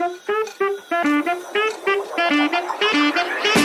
Thank you.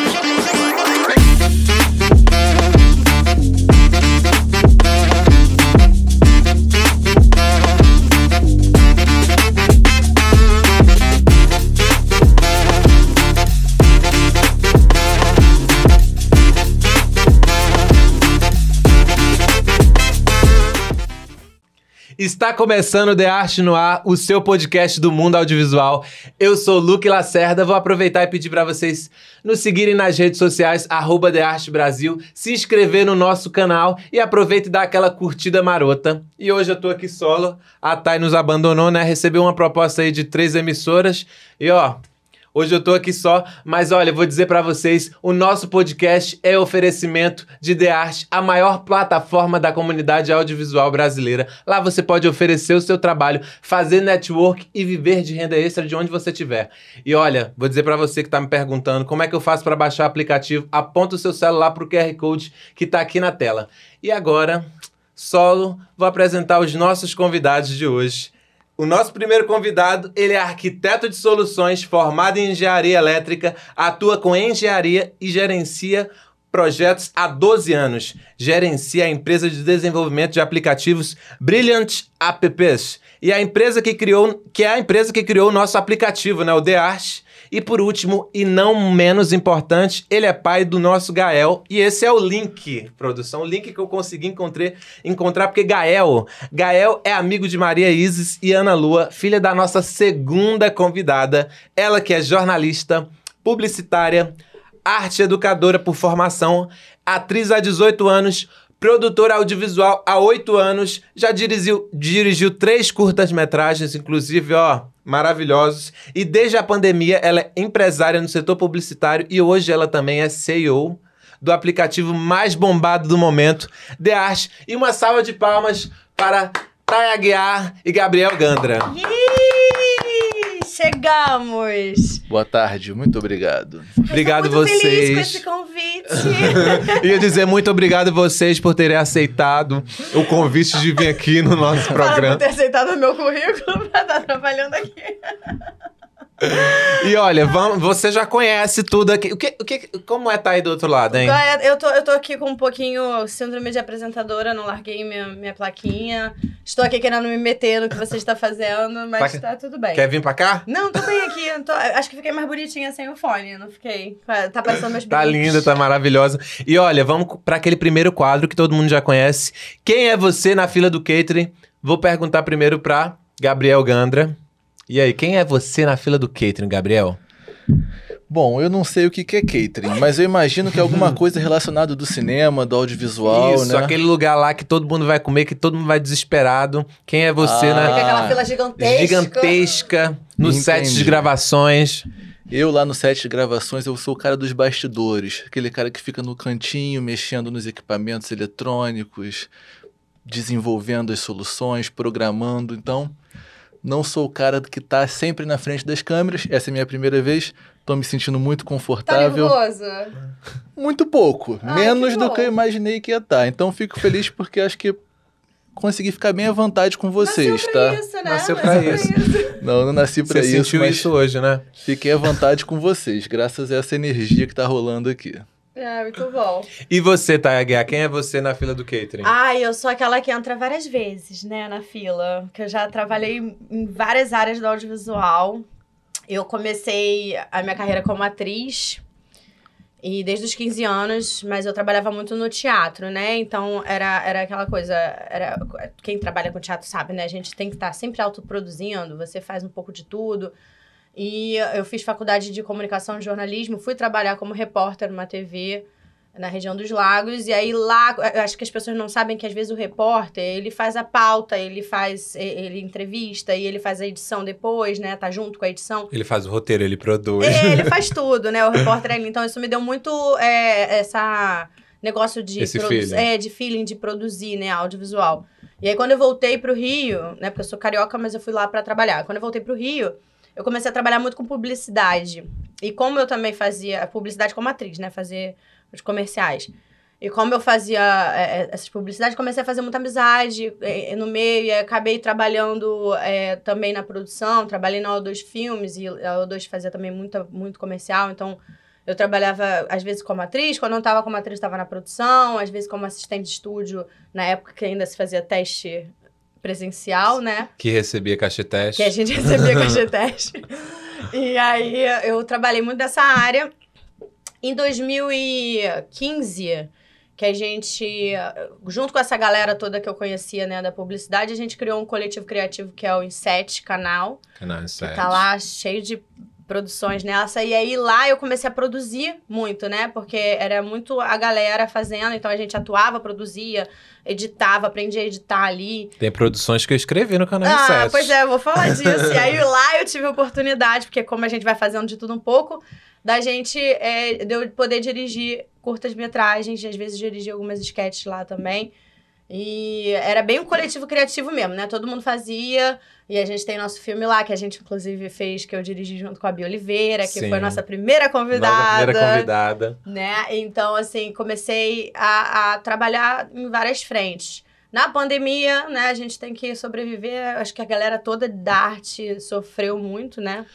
Está começando The Arte no Ar, o seu podcast do mundo audiovisual. Eu sou Luke Lacerda, vou aproveitar e pedir para vocês nos seguirem nas redes sociais, arroba The Arte Brasil, se inscrever no nosso canal e aproveita e dá aquela curtida marota. E hoje eu tô aqui solo, a Thay nos abandonou, né? Recebeu uma proposta aí de três emissoras e ó... Hoje eu tô aqui só, mas olha, vou dizer para vocês, o nosso podcast é oferecimento de The Art, a maior plataforma da comunidade audiovisual brasileira. Lá você pode oferecer o seu trabalho, fazer network e viver de renda extra de onde você estiver. E olha, vou dizer para você que tá me perguntando como é que eu faço para baixar o aplicativo, aponta o seu celular pro QR Code que tá aqui na tela. E agora, solo, vou apresentar os nossos convidados de hoje. O nosso primeiro convidado, ele é arquiteto de soluções, formado em engenharia elétrica, atua com engenharia e gerencia projetos há 12 anos. Gerencia a empresa de desenvolvimento de aplicativos Brilliant Apps. E a empresa que criou, que é a empresa que criou o nosso aplicativo, né, o The e por último, e não menos importante, ele é pai do nosso Gael. E esse é o link, produção. O link que eu consegui encontrar, encontrar porque Gael, Gael é amigo de Maria Isis e Ana Lua, filha da nossa segunda convidada. Ela que é jornalista, publicitária, arte educadora por formação, atriz há 18 anos, produtora audiovisual há 8 anos, já dirigiu, dirigiu três curtas-metragens, inclusive, ó, maravilhosos. E desde a pandemia, ela é empresária no setor publicitário e hoje ela também é CEO do aplicativo mais bombado do momento, The Art. E uma salva de palmas para Thay Aguiar e Gabriel Gandra. Chegamos! Boa tarde, muito obrigado. Obrigado Eu muito vocês. feliz com esse convite. Ia dizer muito obrigado vocês por terem aceitado o convite de vir aqui no nosso Para por programa. ter aceitado o meu currículo pra estar trabalhando aqui. E olha, vamos, você já conhece tudo aqui. O que, o que, como é estar aí do outro lado, hein? Eu tô, eu tô aqui com um pouquinho síndrome de apresentadora, não larguei minha, minha plaquinha. Estou aqui querendo me meter no que você está fazendo, mas Tá- tá tudo bem. Quer vir pra cá? Não, tô bem aqui. tô- acho que fiquei mais bonitinha sem o fone, não fiquei. Tá passando meus Tá linda, tá maravilhosa. E olha, vamos pra aquele primeiro quadro que todo mundo já conhece. Quem é você na fila do catering? Vou perguntar primeiro pra Gabriel Gandra. E aí, quem é você na fila do catering, Gabriel? Bom, eu não sei o que que é catering, mas eu imagino que é alguma coisa relacionada do cinema, do audiovisual, Isso, né? aquele lugar lá que todo mundo vai comer, que todo mundo vai desesperado. Quem é você Ah. Fica na aquela fila gigantesca. gigantesca no set de Entendi. gravações? Eu lá no set de gravações, eu sou o cara dos bastidores. Aquele cara que fica no cantinho, mexendo nos equipamentos eletrônicos, desenvolvendo as soluções, programando. Então, não sou o cara que tá sempre na frente das câmeras. Essa é a minha primeira vez. Tô me sentindo muito Tá confortável. nervoso? Muito pouco. Ai, menos que do que eu imaginei que ia estar. Então fico feliz porque acho que consegui ficar bem à vontade com vocês, Nasceu pra tá? isso, né? Nasceu pra isso. Não, não nasci pra Você isso, sentiu mas isso hoje, né? fiquei à vontade com vocês, graças a essa energia que tá rolando aqui. É, muito bom. E você, Thay Aguiar, quem é você na fila do catering? Ai, eu sou aquela que entra várias vezes, né, na fila. Que eu já trabalhei em várias áreas do audiovisual. Eu comecei a minha carreira como atriz. E desde os 15 anos, mas eu trabalhava muito no teatro, né? Então era, era aquela coisa. Era, quem trabalha com teatro sabe, né? A gente tem que estar sempre autoproduzindo, você faz um pouco de tudo. E eu fiz faculdade de comunicação e jornalismo, fui trabalhar como repórter numa TV na região dos lagos, e aí lá, acho que as pessoas não sabem que às vezes o repórter, ele faz a pauta, ele faz, ele entrevista, e ele faz a edição depois, né, tá junto com a edição. Ele faz o roteiro, ele produz. É, ele faz tudo, né, o repórter ali, então isso me deu muito é, essa negócio de Esse feeling. é, de feeling de produzir, né, audiovisual. E aí quando eu voltei pro Rio, né, porque eu sou carioca, mas eu fui lá para trabalhar. Quando eu voltei pro Rio, eu comecei a trabalhar muito com publicidade. E como eu também fazia publicidade como atriz, né, fazer os comerciais. E como eu fazia é, é, essas publicidades, comecei a fazer muita amizade é, no meio. E acabei trabalhando é, também na produção. Trabalhei na O2 Filmes. E a O2 fazia também muita, muito comercial. Então, eu trabalhava, às vezes, como atriz. Quando não estava como atriz, estava na produção. Às vezes, como assistente de estúdio. Na época que ainda se fazia teste presencial, né? Que recebia cacheteste. Que a gente recebia cacheteste. e aí, eu trabalhei muito nessa área. Em 2015 que a gente, junto com essa galera toda que eu conhecia, né, da publicidade, a gente criou um coletivo criativo que é o Inset Canal. Canal Inset. Que tá lá cheio de produções nessa. E aí lá eu comecei a produzir muito, né? Porque era muito a galera fazendo, então a gente atuava, produzia, editava, aprendia a editar ali. Tem produções que eu escrevi no canal Ah, 7. pois é, eu vou falar disso. e aí lá eu tive a oportunidade, porque como a gente vai fazendo de tudo um pouco, da gente é, de eu poder dirigir curtas-metragens, às vezes dirigir algumas sketches lá também. E era bem um coletivo criativo mesmo, né? Todo mundo fazia. E a gente tem nosso filme lá, que a gente inclusive fez, que eu dirigi junto com a Bia Oliveira, que Sim. foi a nossa primeira convidada. Nossa primeira convidada. Né? Então, assim, comecei a, a trabalhar em várias frentes. Na pandemia, né, a gente tem que sobreviver. Acho que a galera toda da arte sofreu muito, né?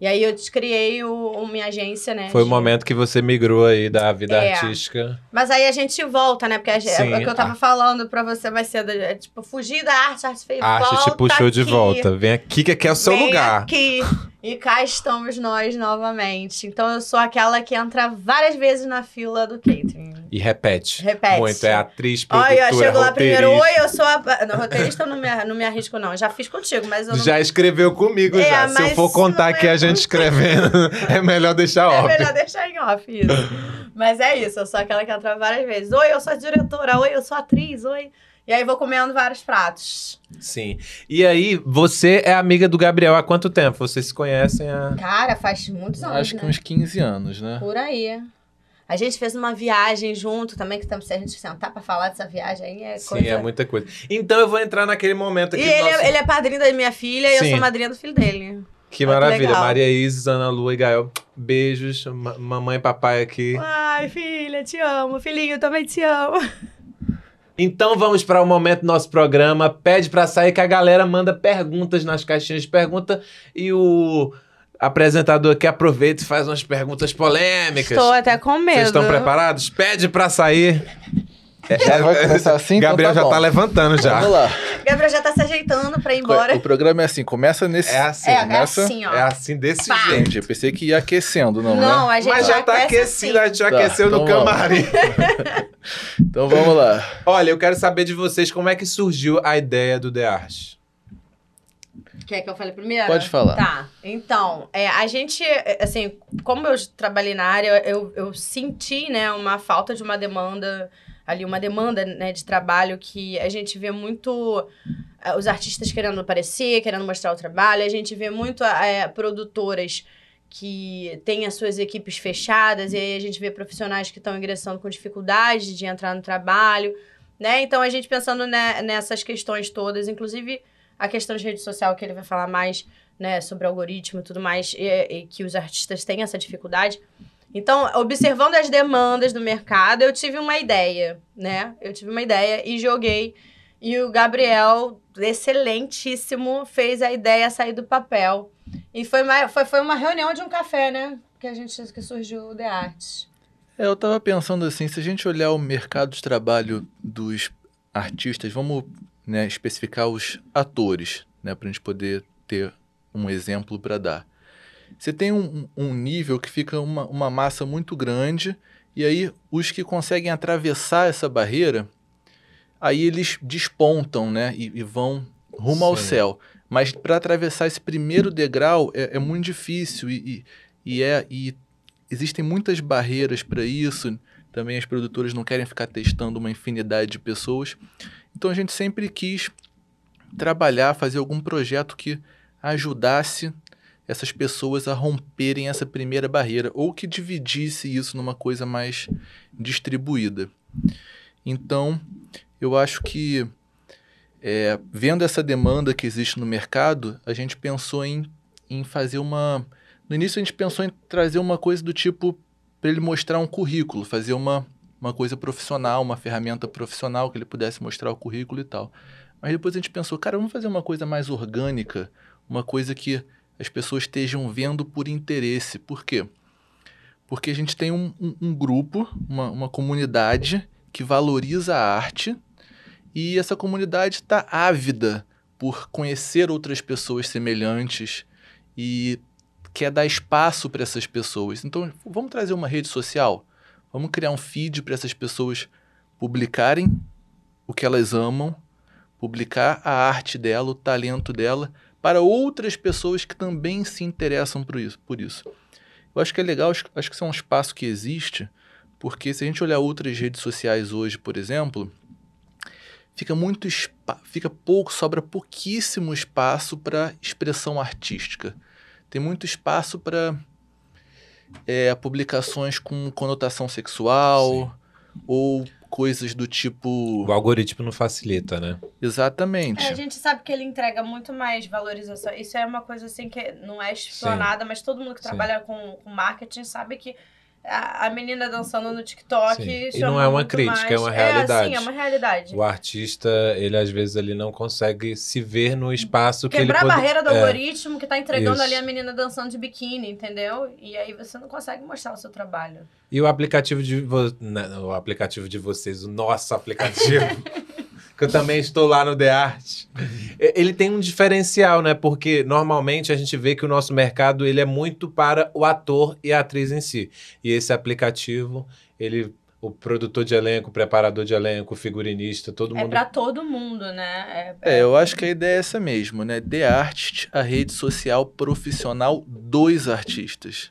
E aí eu criei o, o minha agência, né? Foi o de- momento que você migrou aí da vida É. artística. Mas aí a gente volta, né? Porque a gente, Sim, é o que eu tava a- falando pra você mais cedo. É, tipo, fugir da arte, a arte fez A arte volta te puxou de aqui. volta. Vem aqui que aqui é o seu Vem lugar. aqui. E cá estamos nós novamente. Então eu sou aquela que entra várias vezes na fila do catering. E repete. Repete. Muito. É atriz, produtora, Olha, eu chego lá primeiro, oi, eu sou a. Não, roteirista eu não me, não me arrisco, não. Já fiz contigo, mas eu não. Já escreveu comigo, É, já. Se eu for contar aqui é a gente escrevendo, é melhor deixar É óbvio. melhor deixar em off isso. Mas é isso, eu sou aquela que entra várias vezes. Oi, eu sou a diretora, oi, eu sou atriz, oi. E aí vou comendo vários pratos. Sim. E aí, você é amiga do Gabriel há quanto tempo? Vocês se conhecem há. Cara, faz muitos anos. Acho que né? uns 15 anos, né? Por aí. A gente fez uma viagem junto também, que estamos, se a gente sentar pra falar dessa viagem aí é Sim, coisa... é muita coisa. Então eu vou entrar naquele momento E aqui. ele, do nosso- é, ele é padrinho da minha filha e eu Sim. sou madrinha do filho dele. Que Olha que maravilha. legal. Maria Isis, Ana Lua e Gael. Beijos. Ma- mamãe e papai aqui. Ai, filha, te amo. Filhinho, eu também te amo. Então vamos para o momento do nosso programa. Pede para sair que a galera manda perguntas nas caixinhas de pergunta e o apresentador aqui aproveita e faz umas perguntas polêmicas. Estou até com medo. Vocês estão preparados? Pede para sair. Já vai começar assim? Gabriel então já tá tá bom. levantando já. Vamos lá. Gabriel já tá se ajeitando pra ir embora. O programa é assim, começa nesse... É assim. É, é começa- assim, ó. É assim desse Pá. jeito. Gente, eu pensei que ia aquecendo, não, Não, né? a gente Mas já tá aquecido, assim. a gente já Tá, aqueceu no então vamos. camarim. Então vamos lá. Olha, eu quero saber de vocês como é que surgiu a ideia do The Art. Quer que eu fale primeiro? Pode falar. Tá. Então, é, a gente, é, assim, como eu trabalhei na área, eu, eu senti, né, uma falta de uma demanda, ali, uma demanda, né, de trabalho que a gente vê muito é, os artistas querendo aparecer, querendo mostrar o trabalho, a gente vê muito é, produtoras que têm as suas equipes fechadas, e aí a gente vê profissionais que estão ingressando com dificuldade de entrar no trabalho, né? Então, a gente pensando né, nessas questões todas, inclusive a questão de rede social, que ele vai falar mais, né, sobre algoritmo e tudo mais, e, e que os artistas têm essa dificuldade. Então, observando as demandas do mercado, eu tive uma ideia, né? Eu tive uma ideia e joguei. E o Gabriel, excelentíssimo, fez a ideia sair do papel. E foi uma, foi, foi uma reunião de um café, né? Que a gente que surgiu o The Arts. É, eu tava pensando assim, se a gente olhar o mercado de trabalho dos artistas, vamos né, especificar os atores, né, a gente poder ter um exemplo para dar. Você tem um, um nível que fica uma, uma massa muito grande, e aí os que conseguem atravessar essa barreira, aí eles despontam, né, e, e vão rumo ao Sim. céu. Mas para atravessar esse primeiro degrau é, é muito difícil e, e, e é e existem muitas barreiras para isso. Também as produtoras não querem ficar testando uma infinidade de pessoas. Então a gente sempre quis trabalhar, fazer algum projeto que ajudasse essas pessoas a romperem essa primeira barreira ou que dividisse isso numa coisa mais distribuída. Então, eu acho que é, vendo essa demanda que existe no mercado, a gente pensou em, em fazer uma. No início, a gente pensou em trazer uma coisa do tipo para ele mostrar um currículo, fazer uma uma coisa profissional, uma ferramenta profissional que ele pudesse mostrar o currículo e tal. Mas depois a gente pensou, cara, vamos fazer uma coisa mais orgânica, uma coisa que as pessoas estejam vendo por interesse. Por quê? Porque a gente tem um, um, um grupo, uma, uma comunidade que valoriza a arte e essa comunidade está ávida por conhecer outras pessoas semelhantes e quer dar espaço para essas pessoas. Então, vamos trazer uma rede social, vamos criar um feed para essas pessoas publicarem o que elas amam, publicar a arte dela, o talento dela para outras pessoas que também se interessam por isso. Por isso. Eu acho que é legal, acho, acho que isso é um espaço que existe, porque se a gente olhar outras redes sociais hoje, por exemplo, fica muito fica pouco, sobra pouquíssimo espaço para expressão artística. Tem muito espaço para é, publicações com conotação sexual Sim. ou coisas do tipo. O algoritmo não facilita, né? Exatamente. É, a gente sabe que ele entrega muito mais valorização. Isso é uma coisa assim que não é explanada, mas todo mundo que Sim. trabalha com, com marketing sabe que a, menina dançando no TikTok. E não é uma crítica, mais... é uma realidade. É, sim, é uma realidade. O artista, ele às vezes ele não consegue se ver no espaço Quebrar que ele Quebrar a barreira do é. algoritmo que tá entregando Isso. ali a menina dançando de biquíni, entendeu? E aí você não consegue mostrar o seu trabalho. E o aplicativo de vo... o aplicativo de vocês, o nosso aplicativo. que eu também estou lá no The Art. Ele tem um diferencial, né? Porque normalmente a gente vê que o nosso mercado ele é muito para o ator e a atriz em si. E esse aplicativo, ele o produtor de elenco, o preparador de elenco, o figurinista, todo é mundo. É para todo mundo, né? É, é, eu acho que a ideia é essa mesmo, né? The Art, a rede social profissional dos artistas.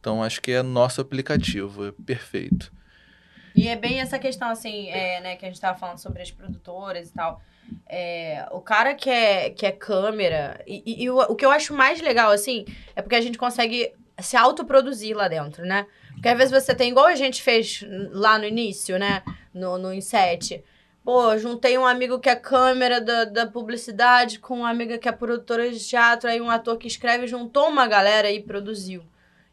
Então acho que é nosso aplicativo, é perfeito. E é bem essa questão, assim, é, né, que a gente tava falando sobre as produtoras e tal. É, o cara que é, que é câmera, e, e, e o, o, que eu acho mais legal, assim, é porque a gente consegue se autoproduzir lá dentro, né? Porque às vezes você tem, igual a gente fez lá no início, né? No, no Inset. Pô, juntei um amigo que é câmera da, da publicidade com uma amiga que é produtora de teatro, aí um ator que escreve, juntou uma galera e produziu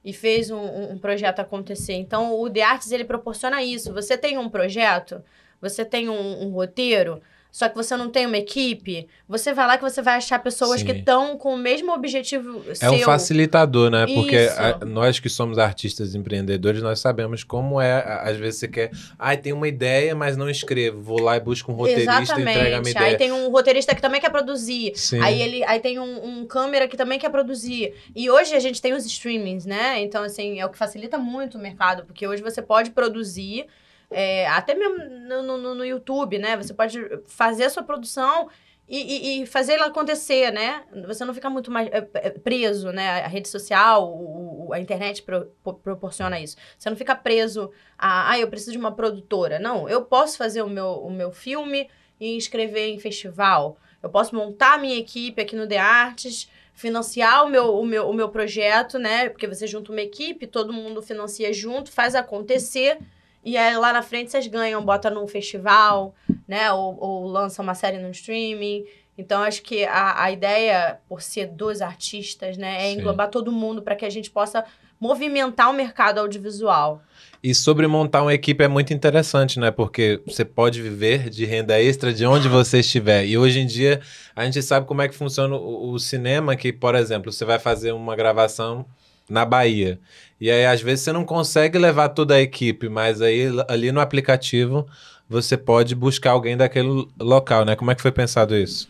e fez um, um, projeto acontecer. Então, o The Arts, ele proporciona isso. Você tem um projeto, você tem um, um roteiro, só que você não tem uma equipe, você vai lá que você vai achar pessoas Sim. que estão com o mesmo objetivo é seu. um facilitador, né? Porque a, nós que somos artistas empreendedores, nós sabemos como é. Às vezes você quer, ai, ah, tem uma ideia, mas não escrevo. Vou lá e busco um roteirista Exatamente. e entrega a minha ideia. Aí tem um roteirista que também quer produzir. Sim. Aí ele aí tem um, um câmera que também quer produzir. E hoje a gente tem os streamings, né? Então, assim, é o que facilita muito o mercado, porque hoje você pode produzir é, até mesmo no, no, no, YouTube, né? Você pode fazer a sua produção e, e, e, fazer ela acontecer, né? Você não fica muito mais é, é, preso, né? A rede social, o, a internet pro, proporciona isso. Você não fica preso a, ah, eu preciso de uma produtora. Não, eu posso fazer o meu, o meu filme e inscrever em festival. Eu posso montar a minha equipe aqui no The Arts, financiar o meu, o meu, o meu projeto, né? Porque você junta uma equipe, todo mundo financia junto, faz acontecer e aí lá na frente vocês ganham, bota num festival, né? Ou, ou lança uma série no streaming. Então, acho que a, a ideia, por ser dos artistas, né, é Sim. englobar todo mundo para que a gente possa movimentar o mercado audiovisual. E sobre montar uma equipe é muito interessante, né? Porque você pode viver de renda extra de onde você estiver. E hoje em dia a gente sabe como é que funciona o, o cinema, que, por exemplo, você vai fazer uma gravação na Bahia. E aí, às vezes, você não consegue levar toda a equipe, mas aí ali no aplicativo você pode buscar alguém daquele local, né? Como é que foi pensado isso?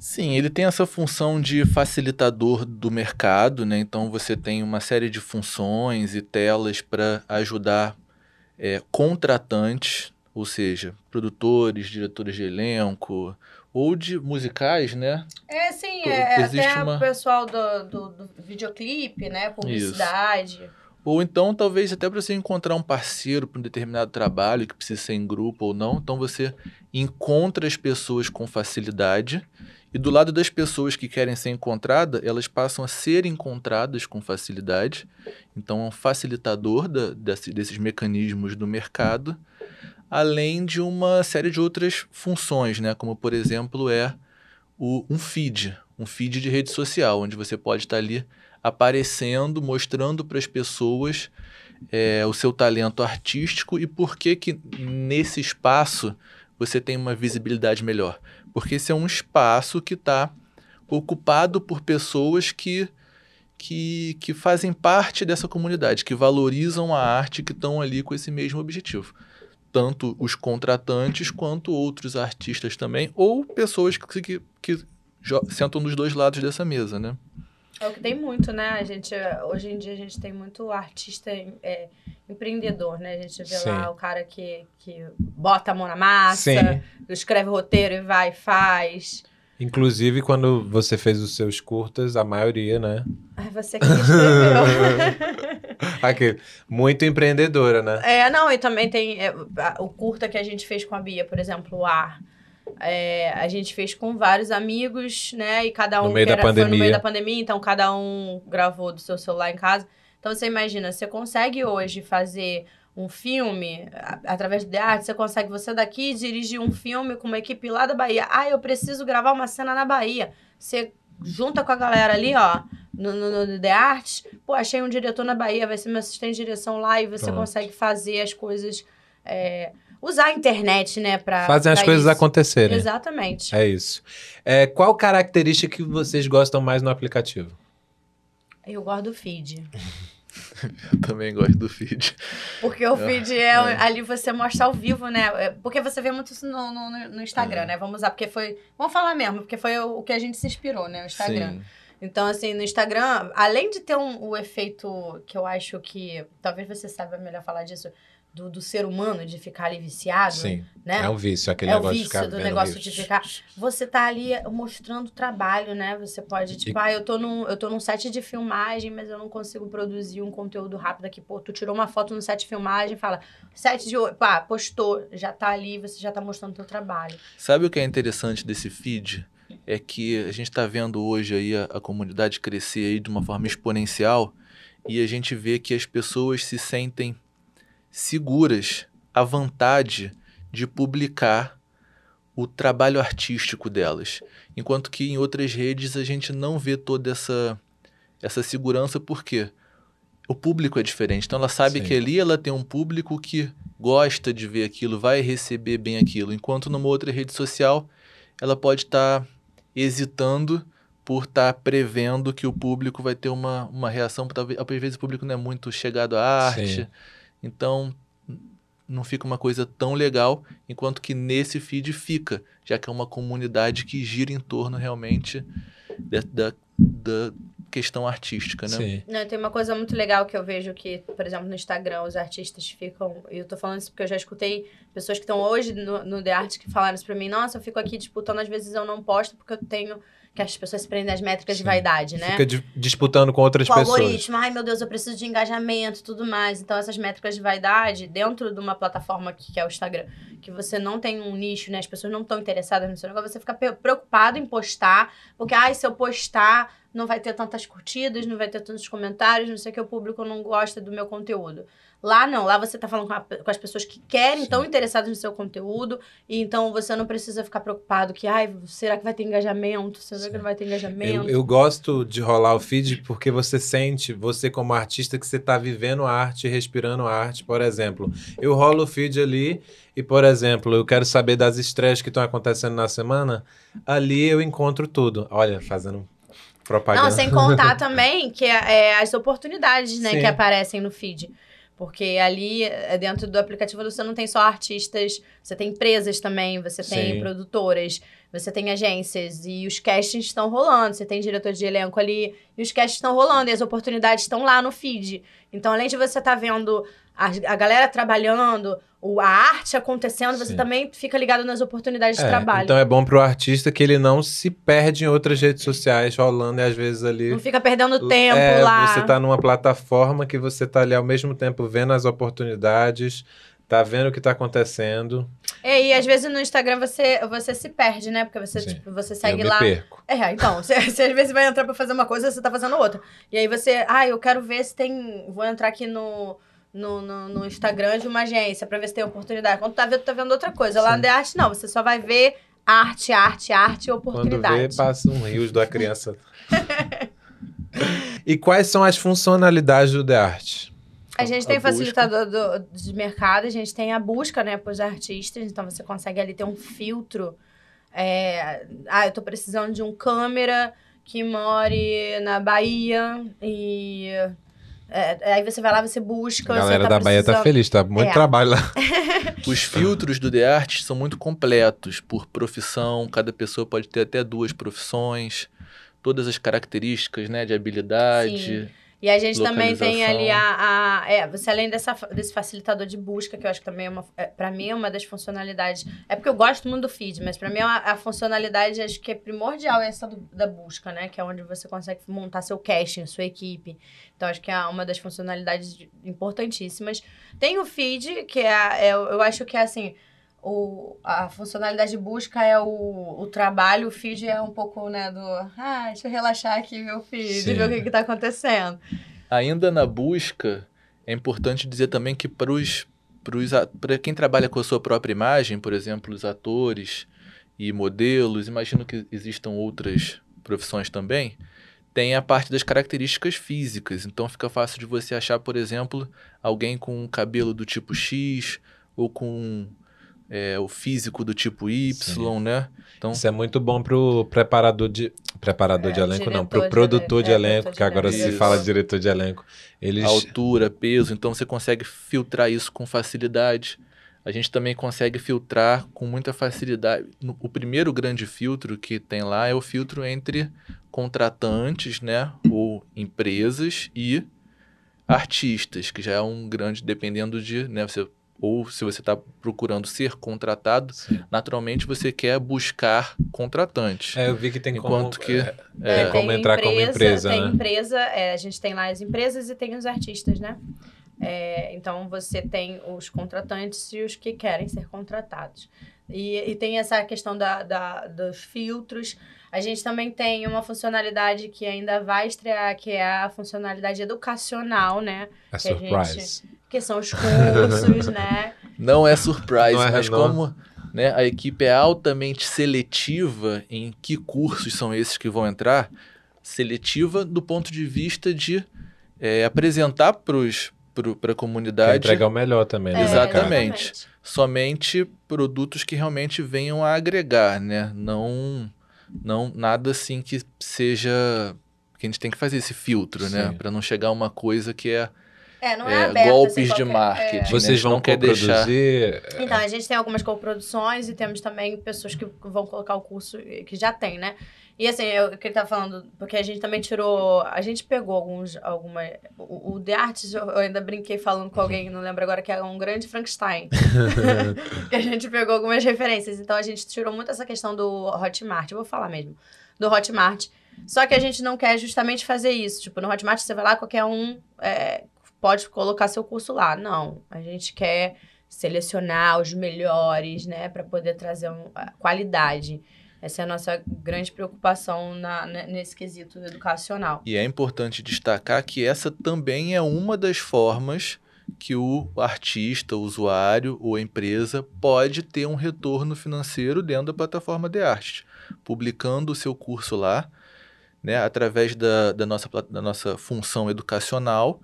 Sim, ele tem essa função de facilitador do mercado, né? Então você tem uma série de funções e telas para ajudar é, contratantes, ou seja, produtores, diretores de elenco, ou de musicais, né? É, sim, é, Existe até uma... o pessoal do, do, do, videoclipe, né? Publicidade. Isso. Ou então, talvez até para você encontrar um parceiro para um determinado trabalho que precisa ser em grupo ou não. Então, você encontra as pessoas com facilidade. E do lado das pessoas que querem ser encontradas, elas passam a ser encontradas com facilidade. Então, é um facilitador da, desse, desses mecanismos do mercado além de uma série de outras funções, né? como por exemplo é o, um feed, um feed de rede social, onde você pode estar ali aparecendo, mostrando para as pessoas é, o seu talento artístico e por que que nesse espaço você tem uma visibilidade melhor. Porque esse é um espaço que está ocupado por pessoas que, que, que fazem parte dessa comunidade, que valorizam a arte, que estão ali com esse mesmo objetivo. Tanto os contratantes quanto outros artistas também, ou pessoas que, que, que sentam nos dois lados dessa mesa, né? É o que tem muito, né? A gente, hoje em dia a gente tem muito artista é, empreendedor, né? A gente vê Sim. lá o cara que, que bota a mão na massa, Sim. escreve roteiro e vai e faz. Inclusive, quando você fez os seus curtas, a maioria, né? Ai, você que escreveu. Aqui, muito empreendedora, né? É, não, e também tem é, o curta que a gente fez com a Bia, por exemplo, o Ar. É, a gente fez com vários amigos, né? E cada um no meio, era, pandemia. no meio da pandemia, então cada um gravou do seu celular em casa. Então você imagina, você consegue hoje fazer um filme através de arte, você consegue você daqui dirigir um filme com uma equipe lá da Bahia. Ah, eu preciso gravar uma cena na Bahia. Você junta com a galera ali, ó, no, no, no The Arts. Pô, achei um diretor na Bahia, vai ser meu assistente de direção lá e você Pronto. consegue fazer as coisas. É, usar a internet, né, para fazem as coisas isso. acontecerem. Exatamente. É isso. É, qual característica que vocês gostam mais no aplicativo? Eu gosto do feed. Eu também gosto do feed. Porque o feed é, é, ali você mostra ao vivo, né? É, porque você vê muito isso no, no, no Instagram, é. né? Vamos usar, porque foi. Vamos falar mesmo, porque foi o, o que a gente se inspirou, né? O Instagram. Sim. Então, assim, no Instagram, além de ter um, o efeito que eu acho que. Talvez você saiba melhor falar disso do, do ser humano de ficar ali viciado. Sim. Né? É um vício, aquele é negócio vício de ficar do negócio de ficar. Você tá ali mostrando trabalho, né? Você pode, tipo, e... ah, eu tô, num, eu tô num set de filmagem, mas eu não consigo produzir um conteúdo rápido aqui. Pô, tu tirou uma foto no set de filmagem, fala, set de. Pá, postou, já tá ali, você já tá mostrando teu trabalho. Sabe o que é interessante desse feed? É que a gente tá vendo hoje aí a, a comunidade crescer aí de uma forma exponencial e a gente vê que as pessoas se sentem seguras à vontade de publicar o trabalho artístico delas. Enquanto que em outras redes a gente não vê toda essa, essa segurança, porque o público é diferente. Então ela sabe Sim. que ali ela tem um público que gosta de ver aquilo, vai receber bem aquilo. Enquanto numa outra rede social ela pode estar tá hesitando por estar tá prevendo que o público vai ter uma, uma reação. Talvez, às vezes o público não é muito chegado à arte. Sim. Então, não fica uma coisa tão legal, enquanto que nesse feed fica, já que é uma comunidade que gira em torno realmente da, da, da questão artística, né? Sim. Não, tem uma coisa muito legal que eu vejo que, por exemplo, no Instagram, os artistas ficam. E eu tô falando isso porque eu já escutei pessoas que estão hoje no, no The Art que falaram isso pra mim: nossa, eu fico aqui disputando, às vezes eu não posto porque eu tenho que as pessoas se prendem às métricas Sim. de vaidade, né? Fica di disputando com outras com pessoas. algoritmo, ai meu Deus, eu preciso de engajamento tudo mais. Então, essas métricas de vaidade, dentro de uma plataforma que, que é o Instagram, que você não tem um nicho, né? As pessoas não estão interessadas no seu negócio, você fica preocupado em postar, porque, ai, se eu postar, não vai ter tantas curtidas, não vai ter tantos comentários, não sei o que, o público não gosta do meu conteúdo. Lá não, lá você está falando com, a, com, as pessoas que querem, estão interessadas no seu conteúdo, e então você não precisa ficar preocupado que, ai, será que vai ter engajamento? Será que não vai ter engajamento? Eu, eu, gosto de rolar o feed porque você sente, você como artista, que você está vivendo a arte, respirando a arte. Por exemplo, eu rolo o feed ali e, por exemplo, eu quero saber das estreias que estão acontecendo na semana, ali eu encontro tudo. Olha, fazendo propaganda. Não, sem contar também que é, é as oportunidades, né, Sim. que aparecem no feed. Porque ali, é, dentro do aplicativo, você não tem só artistas, você tem empresas também, você tem Sim. produtoras, você tem agências e os castings estão rolando, você tem diretor de elenco ali e os castings estão rolando e as oportunidades estão lá no feed. Então, além de você estar tá vendo a, a galera trabalhando, o, a arte acontecendo, Sim. você também fica ligado nas oportunidades é, de trabalho. Então é bom pro artista que ele não se perde em outras redes sociais rolando e às vezes ali. Não fica perdendo tempo é, lá. Você tá numa plataforma que você tá ali ao mesmo tempo vendo as oportunidades, tá vendo o que tá acontecendo. É, e às vezes no Instagram você, você se perde, né? Porque você, tipo, você segue eu lá. Perco. É, então, você, você às vezes vai entrar pra fazer uma coisa, você tá fazendo outra. E aí você, ah, eu quero ver se tem. Vou entrar aqui no no, no, no, Instagram de uma agência para ver se tem oportunidade. Quando tu tá vendo, tu tá vendo outra coisa. Lá no arte, não. Você só vai ver arte, arte, arte e oportunidade. Quando vê, passa um rios da criança. e quais são as funcionalidades do The Art? A gente tem A facilitador do- de mercado, a gente tem a busca, né, pros artistas, então você consegue ali ter um filtro. É, ah, eu tô precisando de um câmera que more na Bahia e é, aí você vai lá, você busca. A você galera tá da Bahia tá precisando- feliz, tá muito É. trabalho lá. Os filtros do The Art são muito completos por profissão, cada pessoa pode ter até duas profissões, todas as características, né, de habilidade. E a gente também tem ali a, a- É, você além dessa, desse facilitador de busca, que eu acho que também é uma. É, pra mim é uma das funcionalidades. É porque eu gosto muito do feed, mas pra mim é uma- a funcionalidade acho que é primordial essa do- da busca, né? Que é onde você consegue montar seu casting, sua equipe. Então acho que é uma das funcionalidades de- importantíssimas. Tem o feed, que é, é eu acho que é assim. O, a funcionalidade de busca é o, o trabalho, o feed é um pouco, né, do. Ah, deixa eu relaxar aqui meu feed, Sim. ver o que, que tá acontecendo. Ainda na busca, é importante dizer também que para quem trabalha com a sua própria imagem, por exemplo, os atores e modelos, imagino que existam outras profissões também, tem a parte das características físicas. Então fica fácil de você achar, por exemplo, alguém com um cabelo do tipo X ou com é, o físico do tipo Y, Sim. né? Então, Isso é muito bom pro preparador de. Preparador de É, elenco, não. Pro de produtor elenco, de é, elenco, de que agora elenco. se Isso. fala diretor de elenco. Eles. altura, peso, então você consegue filtrar isso com facilidade. A gente também consegue filtrar com muita facilidade. O primeiro grande filtro que tem lá é o filtro entre contratantes, né, ou empresas e artistas, que já é um grande dependendo de, né, você ou se você está procurando ser contratado, Sim. naturalmente você quer buscar contratantes. É, eu vi que tem Enquanto como, que- é, É, tem como entrar como empresa, Tem né? empresa, é, a gente tem lá as empresas e tem os artistas, né? É, então você tem os contratantes e os que querem ser contratados. E, e tem essa questão da, da- dos filtros. A gente também tem uma funcionalidade que ainda vai estrear, que é a funcionalidade educacional, né? É que a surprise. Que são os cursos, né? Não é surprise, Não é, mas não. como né, a equipe é altamente seletiva em que cursos são esses que vão entrar, seletiva do ponto de vista de é, apresentar para a Quer comunidade entregar o melhor também, né? É, Exatamente. somente produtos que realmente venham a agregar, né? Não, não nada assim que seja que a gente tem que fazer esse filtro, né? Sim. Para não chegar uma coisa que é, É, não é, é, aberto, golpes assim, de qualquer- marketing. é. né? Vocês vão não quer deixar produzir. Então, a gente tem algumas coproduções e temos também pessoas que vão colocar o curso que já tem, né? E assim, eu, que ele tá falando, porque a gente também tirou. A gente pegou alguns. Alguma, o, o The Arts, eu eu ainda brinquei falando com alguém, não lembro agora, que é um grande Frankenstein. que a gente pegou algumas referências. Então a gente tirou muito essa questão do Hotmart. Eu vou falar mesmo. Do Hotmart. Só que a gente não quer justamente fazer isso. Tipo, no Hotmart você vai lá, qualquer um é, pode colocar seu curso lá. Não. A gente quer selecionar os melhores, né, para poder trazer um, qualidade. Essa é a nossa grande preocupação na, ne- nesse quesito educacional. E é importante destacar que essa também é uma das formas que o artista, o usuário ou a empresa pode ter um retorno financeiro dentro da plataforma de arte, publicando o seu curso lá, né, através da, da, nossa, da nossa função educacional.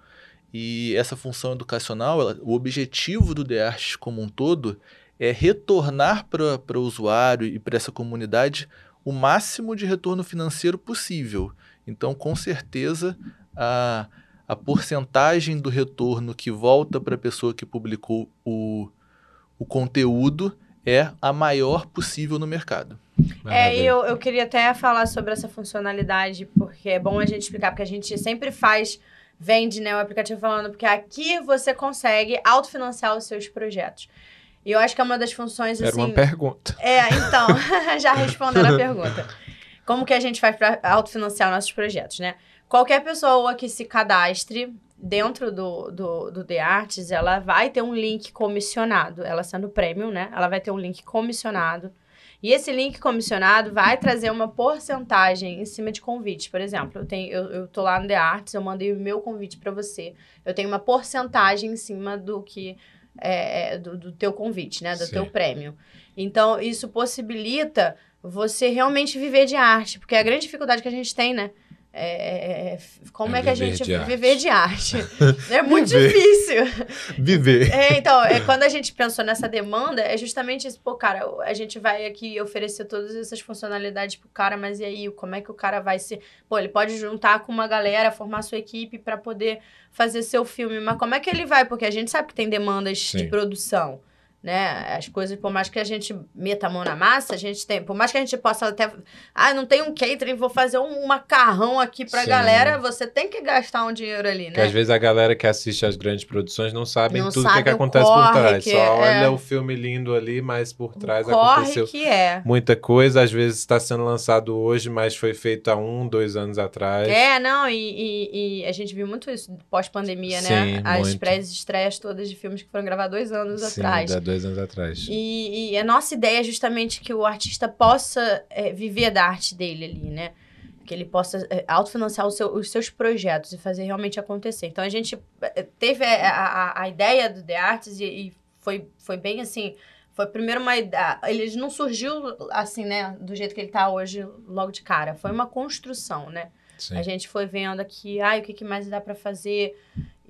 E essa função educacional, ela- o objetivo do The Arts como um todo é retornar para o usuário e para essa comunidade o máximo de retorno financeiro possível. Então, com certeza, a, a porcentagem do retorno que volta para a pessoa que publicou o, o conteúdo é a maior possível no mercado. É, e eu, eu queria até falar sobre essa funcionalidade, porque é bom a gente explicar, porque a gente sempre faz, vende né, o aplicativo falando, porque aqui você consegue autofinanciar os seus projetos. E eu acho que é uma das funções, Era assim... uma pergunta. É, então, já respondendo a pergunta. Como que a gente faz para autofinanciar nossos projetos, né? Qualquer pessoa que se cadastre dentro do, do, do The Arts, ela vai ter um link comissionado. Ela sendo premium, né? Ela vai ter um link comissionado. E esse link comissionado vai trazer uma porcentagem em cima de convites. Por exemplo, eu, tenho, eu, eu tô lá no The Arts, eu mandei o meu convite para você. Eu tenho uma porcentagem em cima do que... é, do, do teu convite, né? Do Sim. teu prêmio. Então, isso possibilita você realmente viver de arte. Porque a grande dificuldade que a gente tem, né? É, é, como É é, que a gente de viver de arte? é muito difícil. Viver. É, então, é, quando a gente pensou nessa demanda, é justamente isso, pô, cara, a gente vai aqui oferecer todas essas funcionalidades pro cara, mas e aí, como é que o cara vai se. Pô, ele pode juntar com uma galera, formar sua equipe pra poder fazer seu filme, mas como é que ele vai? Porque a gente sabe que tem demandas de Sim. produção. Né? As coisas, por mais que a gente meta a mão na massa, a gente tem. Por mais que a gente possa até. Ah, não tem um catering, vou fazer um macarrão aqui pra Sim. galera. Você tem que gastar um dinheiro ali, né? Que às vezes a galera que assiste às grandes produções não sabem Não tudo o que, sabe que o acontece por trás. que Só é. olha o filme lindo ali, mas por trás aconteceu que é. muita coisa. Às vezes está sendo lançado hoje, mas foi feito há um, dois anos atrás. É, não, e, e- e a gente viu muito isso pós-pandemia, né? As pré-estreias todas de filmes que foram gravados dois anos Sim, atrás. Dois anos atrás. E, e a nossa ideia é justamente que o artista possa é, viver da arte dele ali, né? Que ele possa é, autofinanciar seu- os seus projetos e fazer realmente acontecer. Então a gente é, teve a, a- a ideia do The Arts e, e foi, foi bem assim. Foi primeiro uma ideia. Ele não surgiu assim, né? Do jeito que ele tá hoje, logo de cara. Foi uma construção, né? Sim. A gente foi vendo aqui, ai, o que, que mais dá pra fazer.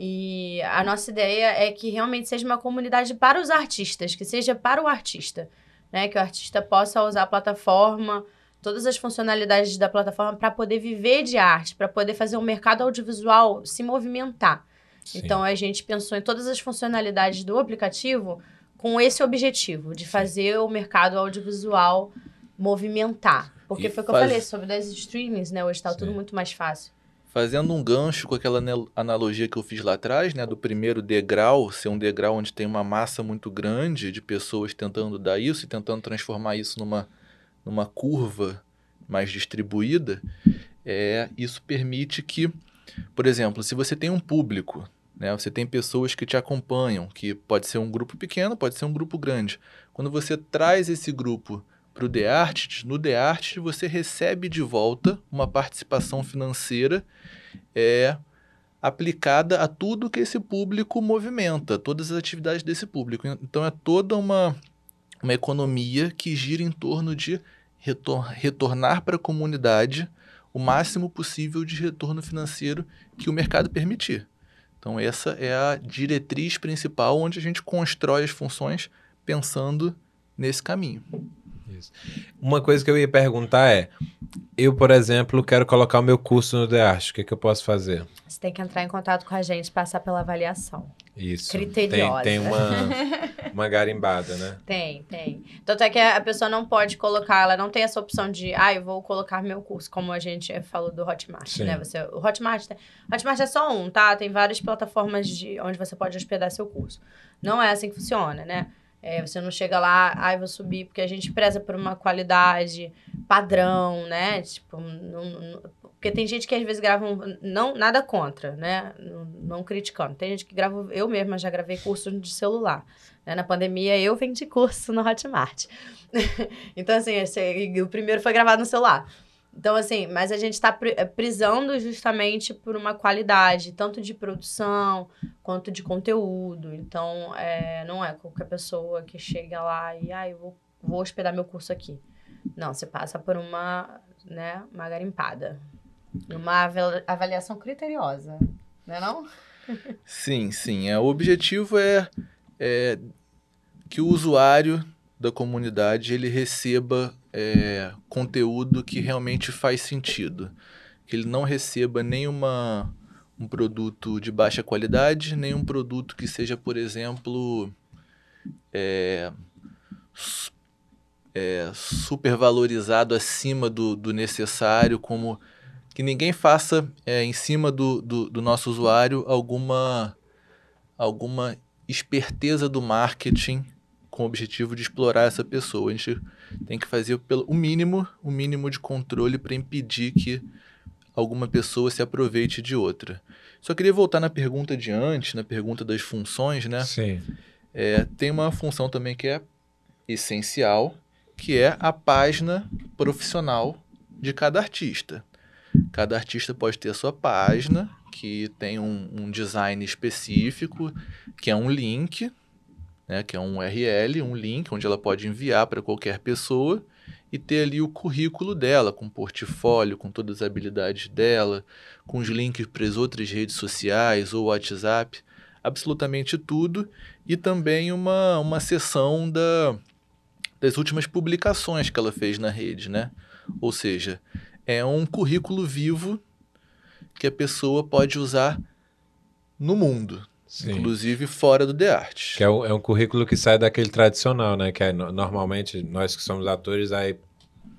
E a nossa ideia é que realmente seja uma comunidade para os artistas, que seja para o artista, né? Que o artista possa usar a plataforma, todas as funcionalidades da plataforma para poder viver de arte, para poder fazer o mercado audiovisual se movimentar. Sim. Então a gente pensou em todas as funcionalidades do aplicativo com esse objetivo de fazer o mercado audiovisual movimentar. Porque E foi o que eu faz- falei sobre das streamings, né? Hoje tá tudo Sim. muito mais fácil. Fazendo um gancho com aquela anal- analogia que eu fiz lá atrás, né, do primeiro degrau, ser um degrau onde tem uma massa muito grande de pessoas tentando dar isso e tentando transformar isso numa, numa curva mais distribuída, é, isso permite que, por exemplo, se você tem um público, né, você tem pessoas que te acompanham, que pode ser um grupo pequeno, pode ser um grupo grande. Quando você traz esse grupo para o The Artist, no The Artist você recebe de volta uma participação financeira é aplicada a tudo que esse público movimenta, todas as atividades desse público. Então é toda uma, uma economia que gira em torno de retor retornar para a comunidade o máximo possível de retorno financeiro que o mercado permitir. Então essa é a diretriz principal onde a gente constrói as funções pensando nesse caminho. Isso. Uma coisa que eu ia perguntar é: eu, por exemplo, quero colocar o meu curso no The o que, que eu posso fazer? Você tem que entrar em contato com a gente, passar pela avaliação. Isso. Criteriosa. Tem, tem uma, uma garimbada, né? Tem, tem. Tanto é que a pessoa não pode colocar, ela não tem essa opção de, ah, eu vou colocar meu curso, como a gente falou do Hotmart, Sim. né? Você, o Hotmart, Hotmart é só um, tá? Tem várias plataformas de onde você pode hospedar seu curso. Não é assim que funciona, né? É, você não chega lá, ah, eu vou subir, porque a gente preza por uma qualidade padrão, né? Tipo, não- não- porque tem gente que às vezes grava, um, não, nada contra, né? Não, não criticando. Tem gente que grava, eu mesma já gravei curso de celular. né? Na pandemia, eu vendi curso no Hotmart. então, assim, esse- o primeiro foi gravado no celular. Então, assim, mas a gente está prisando justamente por uma qualidade, tanto de produção quanto de conteúdo. Então, é, não é qualquer pessoa que chega lá e, ah, eu vou, vou hospedar meu curso aqui. Não, você passa por uma, né, uma garimpada. Uma aval- avaliação criteriosa, não é não? Sim, sim. É, o objetivo é, é que o usuário da comunidade ele receba é, conteúdo que realmente faz sentido. Que ele não receba nenhuma um produto de baixa qualidade, nem um produto que seja, por exemplo, é, é, supervalorizado acima do, do necessário, como que ninguém faça é, em cima do, do, do nosso usuário alguma, alguma esperteza do marketing com o objetivo de explorar essa pessoa. A gente tem que fazer pelo, o mínimo, o mínimo de controle para impedir que alguma pessoa se aproveite de outra. Só queria voltar na pergunta de antes, na pergunta das funções, né? Sim. É, tem uma função também que é essencial, que é a página profissional de cada artista. Cada artista pode ter a sua página, que tem um, um design específico, que é um link, né, que é um URL, um link, onde ela pode enviar para qualquer pessoa. e ter ali o currículo dela, com portfólio, com todas as habilidades dela, com os links para as outras redes sociais ou WhatsApp, absolutamente tudo, e também uma, uma sessão da, das últimas publicações que ela fez na rede, né? Ou seja, é um currículo vivo que a pessoa pode usar no mundo, Sim. inclusive fora do The Art. Que é um, é um currículo que sai daquele tradicional, né? Que é, no- normalmente nós que somos atores aí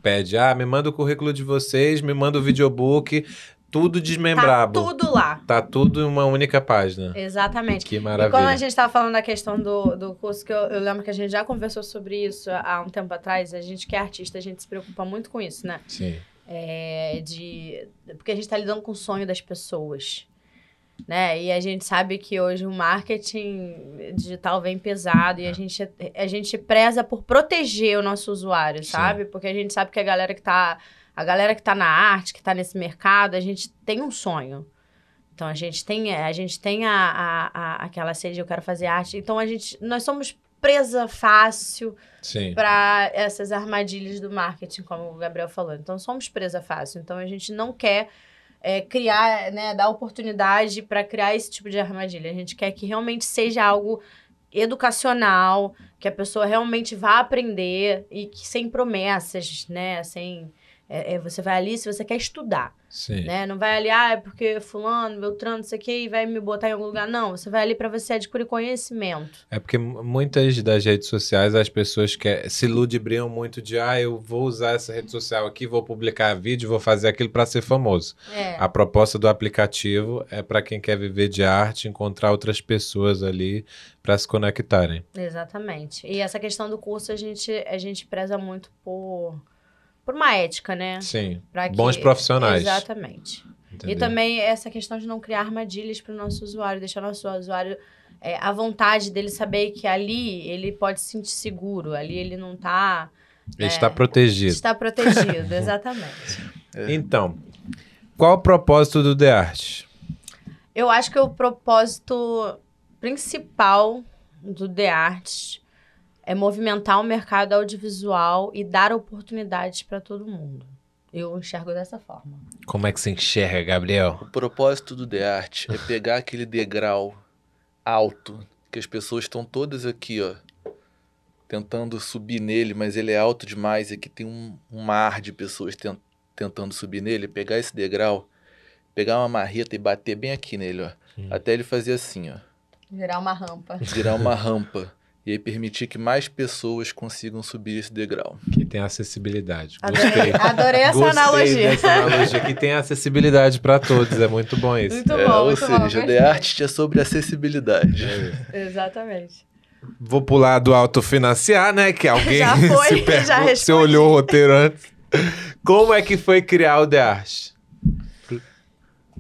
pede, ah, me manda o currículo de vocês, me manda o videobook, tudo Tá desmembrado. tudo lá. Tá tudo em uma única página. Exatamente. Que E quando maravilha. a gente estava falando da questão do, do curso, que eu, eu lembro que a gente já conversou sobre isso há um tempo atrás, a gente que é artista, a gente se preocupa muito com isso, né? Sim. É, de, porque a gente está lidando com o sonho das pessoas. Né? E a gente sabe que hoje o marketing digital vem pesado e a gente, a gente preza por proteger o nosso usuário, Sim. sabe? Porque a gente sabe que a galera que tá, a galera que tá na arte, que tá nesse mercado, a gente tem um sonho. Então a gente tem, a gente tem a, a, a- aquela sede, eu quero fazer arte. Então a gente, nós somos presa fácil para essas armadilhas do marketing, como o Gabriel falou. Então, somos presa fácil. Então, a gente não quer é, criar, né, dar oportunidade para criar esse tipo de armadilha. A gente quer que realmente seja algo educacional, que a pessoa realmente vá aprender e que sem promessas, né, sem é, é, você vai ali se você quer estudar, Sim. né? Não vai ali, ah, é porque fulano, beltrano, não sei o quê, e vai me botar em algum lugar. Não, você vai ali para você adquirir conhecimento. É porque mu- muitas das redes sociais as pessoas que se ludibriam muito de ah, eu vou usar essa rede social aqui, vou publicar vídeo, vou fazer aquilo para ser famoso. É. A proposta do aplicativo é para quem quer viver de arte, encontrar outras pessoas ali para se conectarem. Exatamente. E essa questão do curso a gente, a gente preza muito por, por uma ética, né? Sim. Pra que- Bons profissionais. Exatamente. entendeu? E também essa questão de não criar armadilhas para o nosso usuário, deixar o nosso usuário é, à vontade dele saber que ali ele pode se sentir seguro, ali ele não tá. Ele está protegido. Está protegido, exatamente. Então, qual o propósito do The Art? Eu acho que o propósito principal do The Art é movimentar o mercado audiovisual e dar oportunidades para todo mundo. Eu enxergo dessa forma. Como é que você enxerga, Gabriel? O propósito do The Art é pegar aquele degrau alto, que as pessoas estão todas aqui, ó, tentando subir nele, mas ele é alto demais, e aqui tem um, um mar de pessoas ten- tentando subir nele, pegar esse degrau, pegar uma marreta e bater bem aqui nele, ó, Hum. até ele fazer assim, ó, Virar uma rampa. virar uma rampa. E aí permitir que mais pessoas consigam subir esse degrau. Que tem acessibilidade. Adorei, Gostei. adorei essa Gostei analogia. dessa analogia. Que tem acessibilidade para todos. É muito bom isso. Muito É, bom, ou muito bom. seja, gostei. The Art é sobre acessibilidade. Exatamente. Vou pular do autofinanciar, né? Que alguém Já foi, se já pergunta, respondi. Você olhou o roteiro antes. Como é que foi criar o The Art?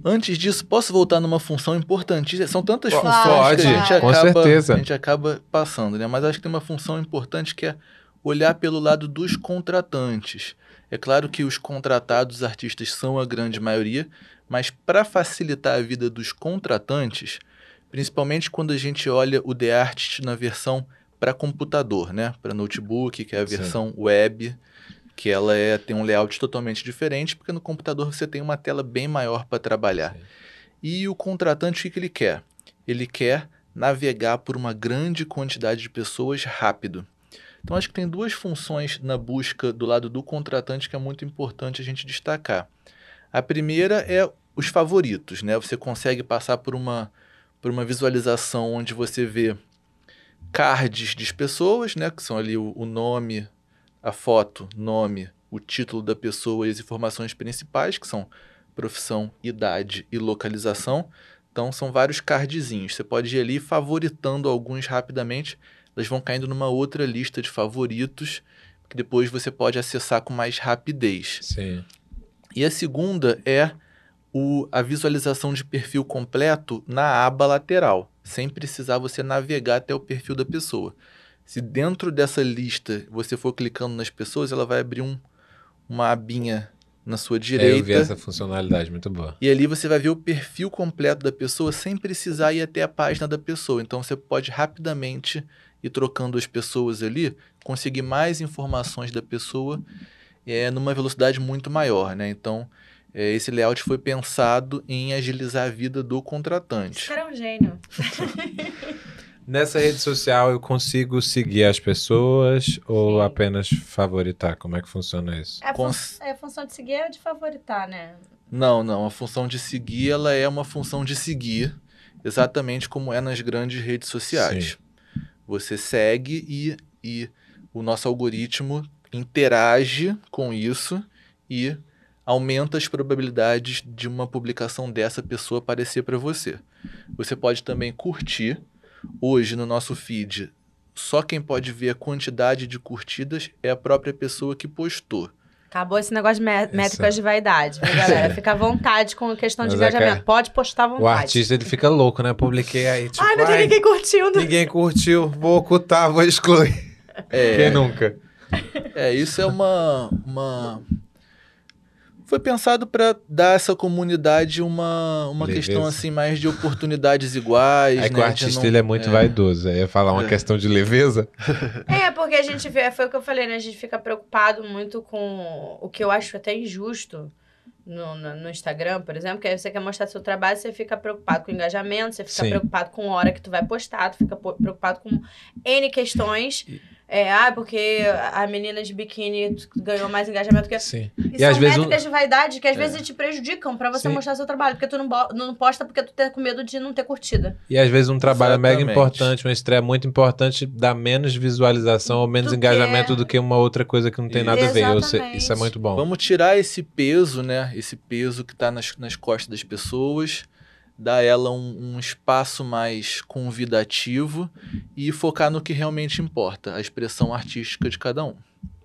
Antes disso, posso voltar numa função importantíssima? São tantas Pode, funções que a gente com acaba, certeza. a gente acaba passando, né? Mas acho que tem uma função importante que é olhar pelo lado dos contratantes. É claro que os contratados os artistas são a grande maioria, mas para facilitar a vida dos contratantes, principalmente quando a gente olha o The Artist na versão para computador, né? Para notebook, que é a Sim. versão web, que ela é, tem um layout totalmente diferente, porque no computador você tem uma tela bem maior para trabalhar. Sim. E o contratante, o que, que ele quer? Ele quer navegar por uma grande quantidade de pessoas rápido. Então, acho que tem duas funções na busca do lado do contratante que é muito importante a gente destacar. A primeira é os favoritos, né? Você consegue passar por uma, por uma visualização onde você vê cards de pessoas, né? Que são ali o, o nome, a foto, nome, o título da pessoa e as informações principais, que são profissão, idade e localização. Então são vários cardzinhos. Você pode ir ali favoritando alguns rapidamente. Elas vão caindo numa outra lista de favoritos que depois você pode acessar com mais rapidez. Sim. E a segunda é o, a visualização de perfil completo na aba lateral, sem precisar você navegar até o perfil da pessoa. Se dentro dessa lista você for clicando nas pessoas, ela vai abrir um, uma abinha na sua É, eu vi direita. essa funcionalidade muito boa. E ali você vai ver o perfil completo da pessoa sem precisar ir até a página da pessoa. Então você pode rapidamente ir trocando as pessoas ali, conseguir mais informações da pessoa é, numa velocidade muito maior, né? Então, é, esse layout foi pensado em agilizar a vida do Esse contratante. cara é um gênio. Nessa rede social eu consigo seguir as pessoas ou Sim. apenas favoritar? Como é que funciona isso? É a, fun- é, a função de seguir é de favoritar, né? Não, não. A função de seguir, ela é uma função de seguir, exatamente como é nas grandes redes sociais. Você segue e, e o nosso algoritmo interage com isso e aumenta as probabilidades de uma publicação dessa pessoa aparecer para você. Você pode também curtir. Hoje, no nosso feed, só quem pode ver a quantidade de curtidas é a própria pessoa que postou. Acabou esse negócio de mé- métricas de vaidade, viu, galera? Fica à vontade com a questão de Mas é que engajamento. é- Pode postar à vontade. O artista ele fica louco, né? Publiquei aí, tipo, Ai, não tem "Ai, ninguém curtindo. ninguém curtiu, vou ocultar, vou excluir. É, Quem nunca? É, isso é uma. uma... Foi pensado para dar a essa comunidade uma, uma questão assim mais de oportunidades iguais. É que né, o de artista não- ele é muito vaidoso. Aí ia falar uma É. questão de leveza. É, porque a gente vê, foi o que eu falei, né? A gente fica preocupado muito com o que eu acho até injusto no, no, no Instagram, por exemplo, que aí você quer mostrar seu trabalho, você fica preocupado com engajamento, você fica Sim. preocupado com a hora que tu vai postar, tu fica preocupado com N questões. É, ah, porque a menina de biquíni ganhou mais engajamento que. Sim. E, E são às vezes um- métricas de vaidade que às vezes te prejudicam pra você Sim. mostrar seu trabalho. Porque tu não, não posta porque tu tá com medo de não ter curtida. E às vezes um trabalho mega Exatamente. importante, uma estreia muito importante, dá menos visualização ou menos Do engajamento que- do que uma outra coisa que não tem nada a ver. Exatamente. Isso é muito bom. Vamos tirar esse peso, né? Esse peso que está nas, nas costas das pessoas, dar ela um, um espaço mais convidativo e focar no que realmente importa, a expressão artística de cada um.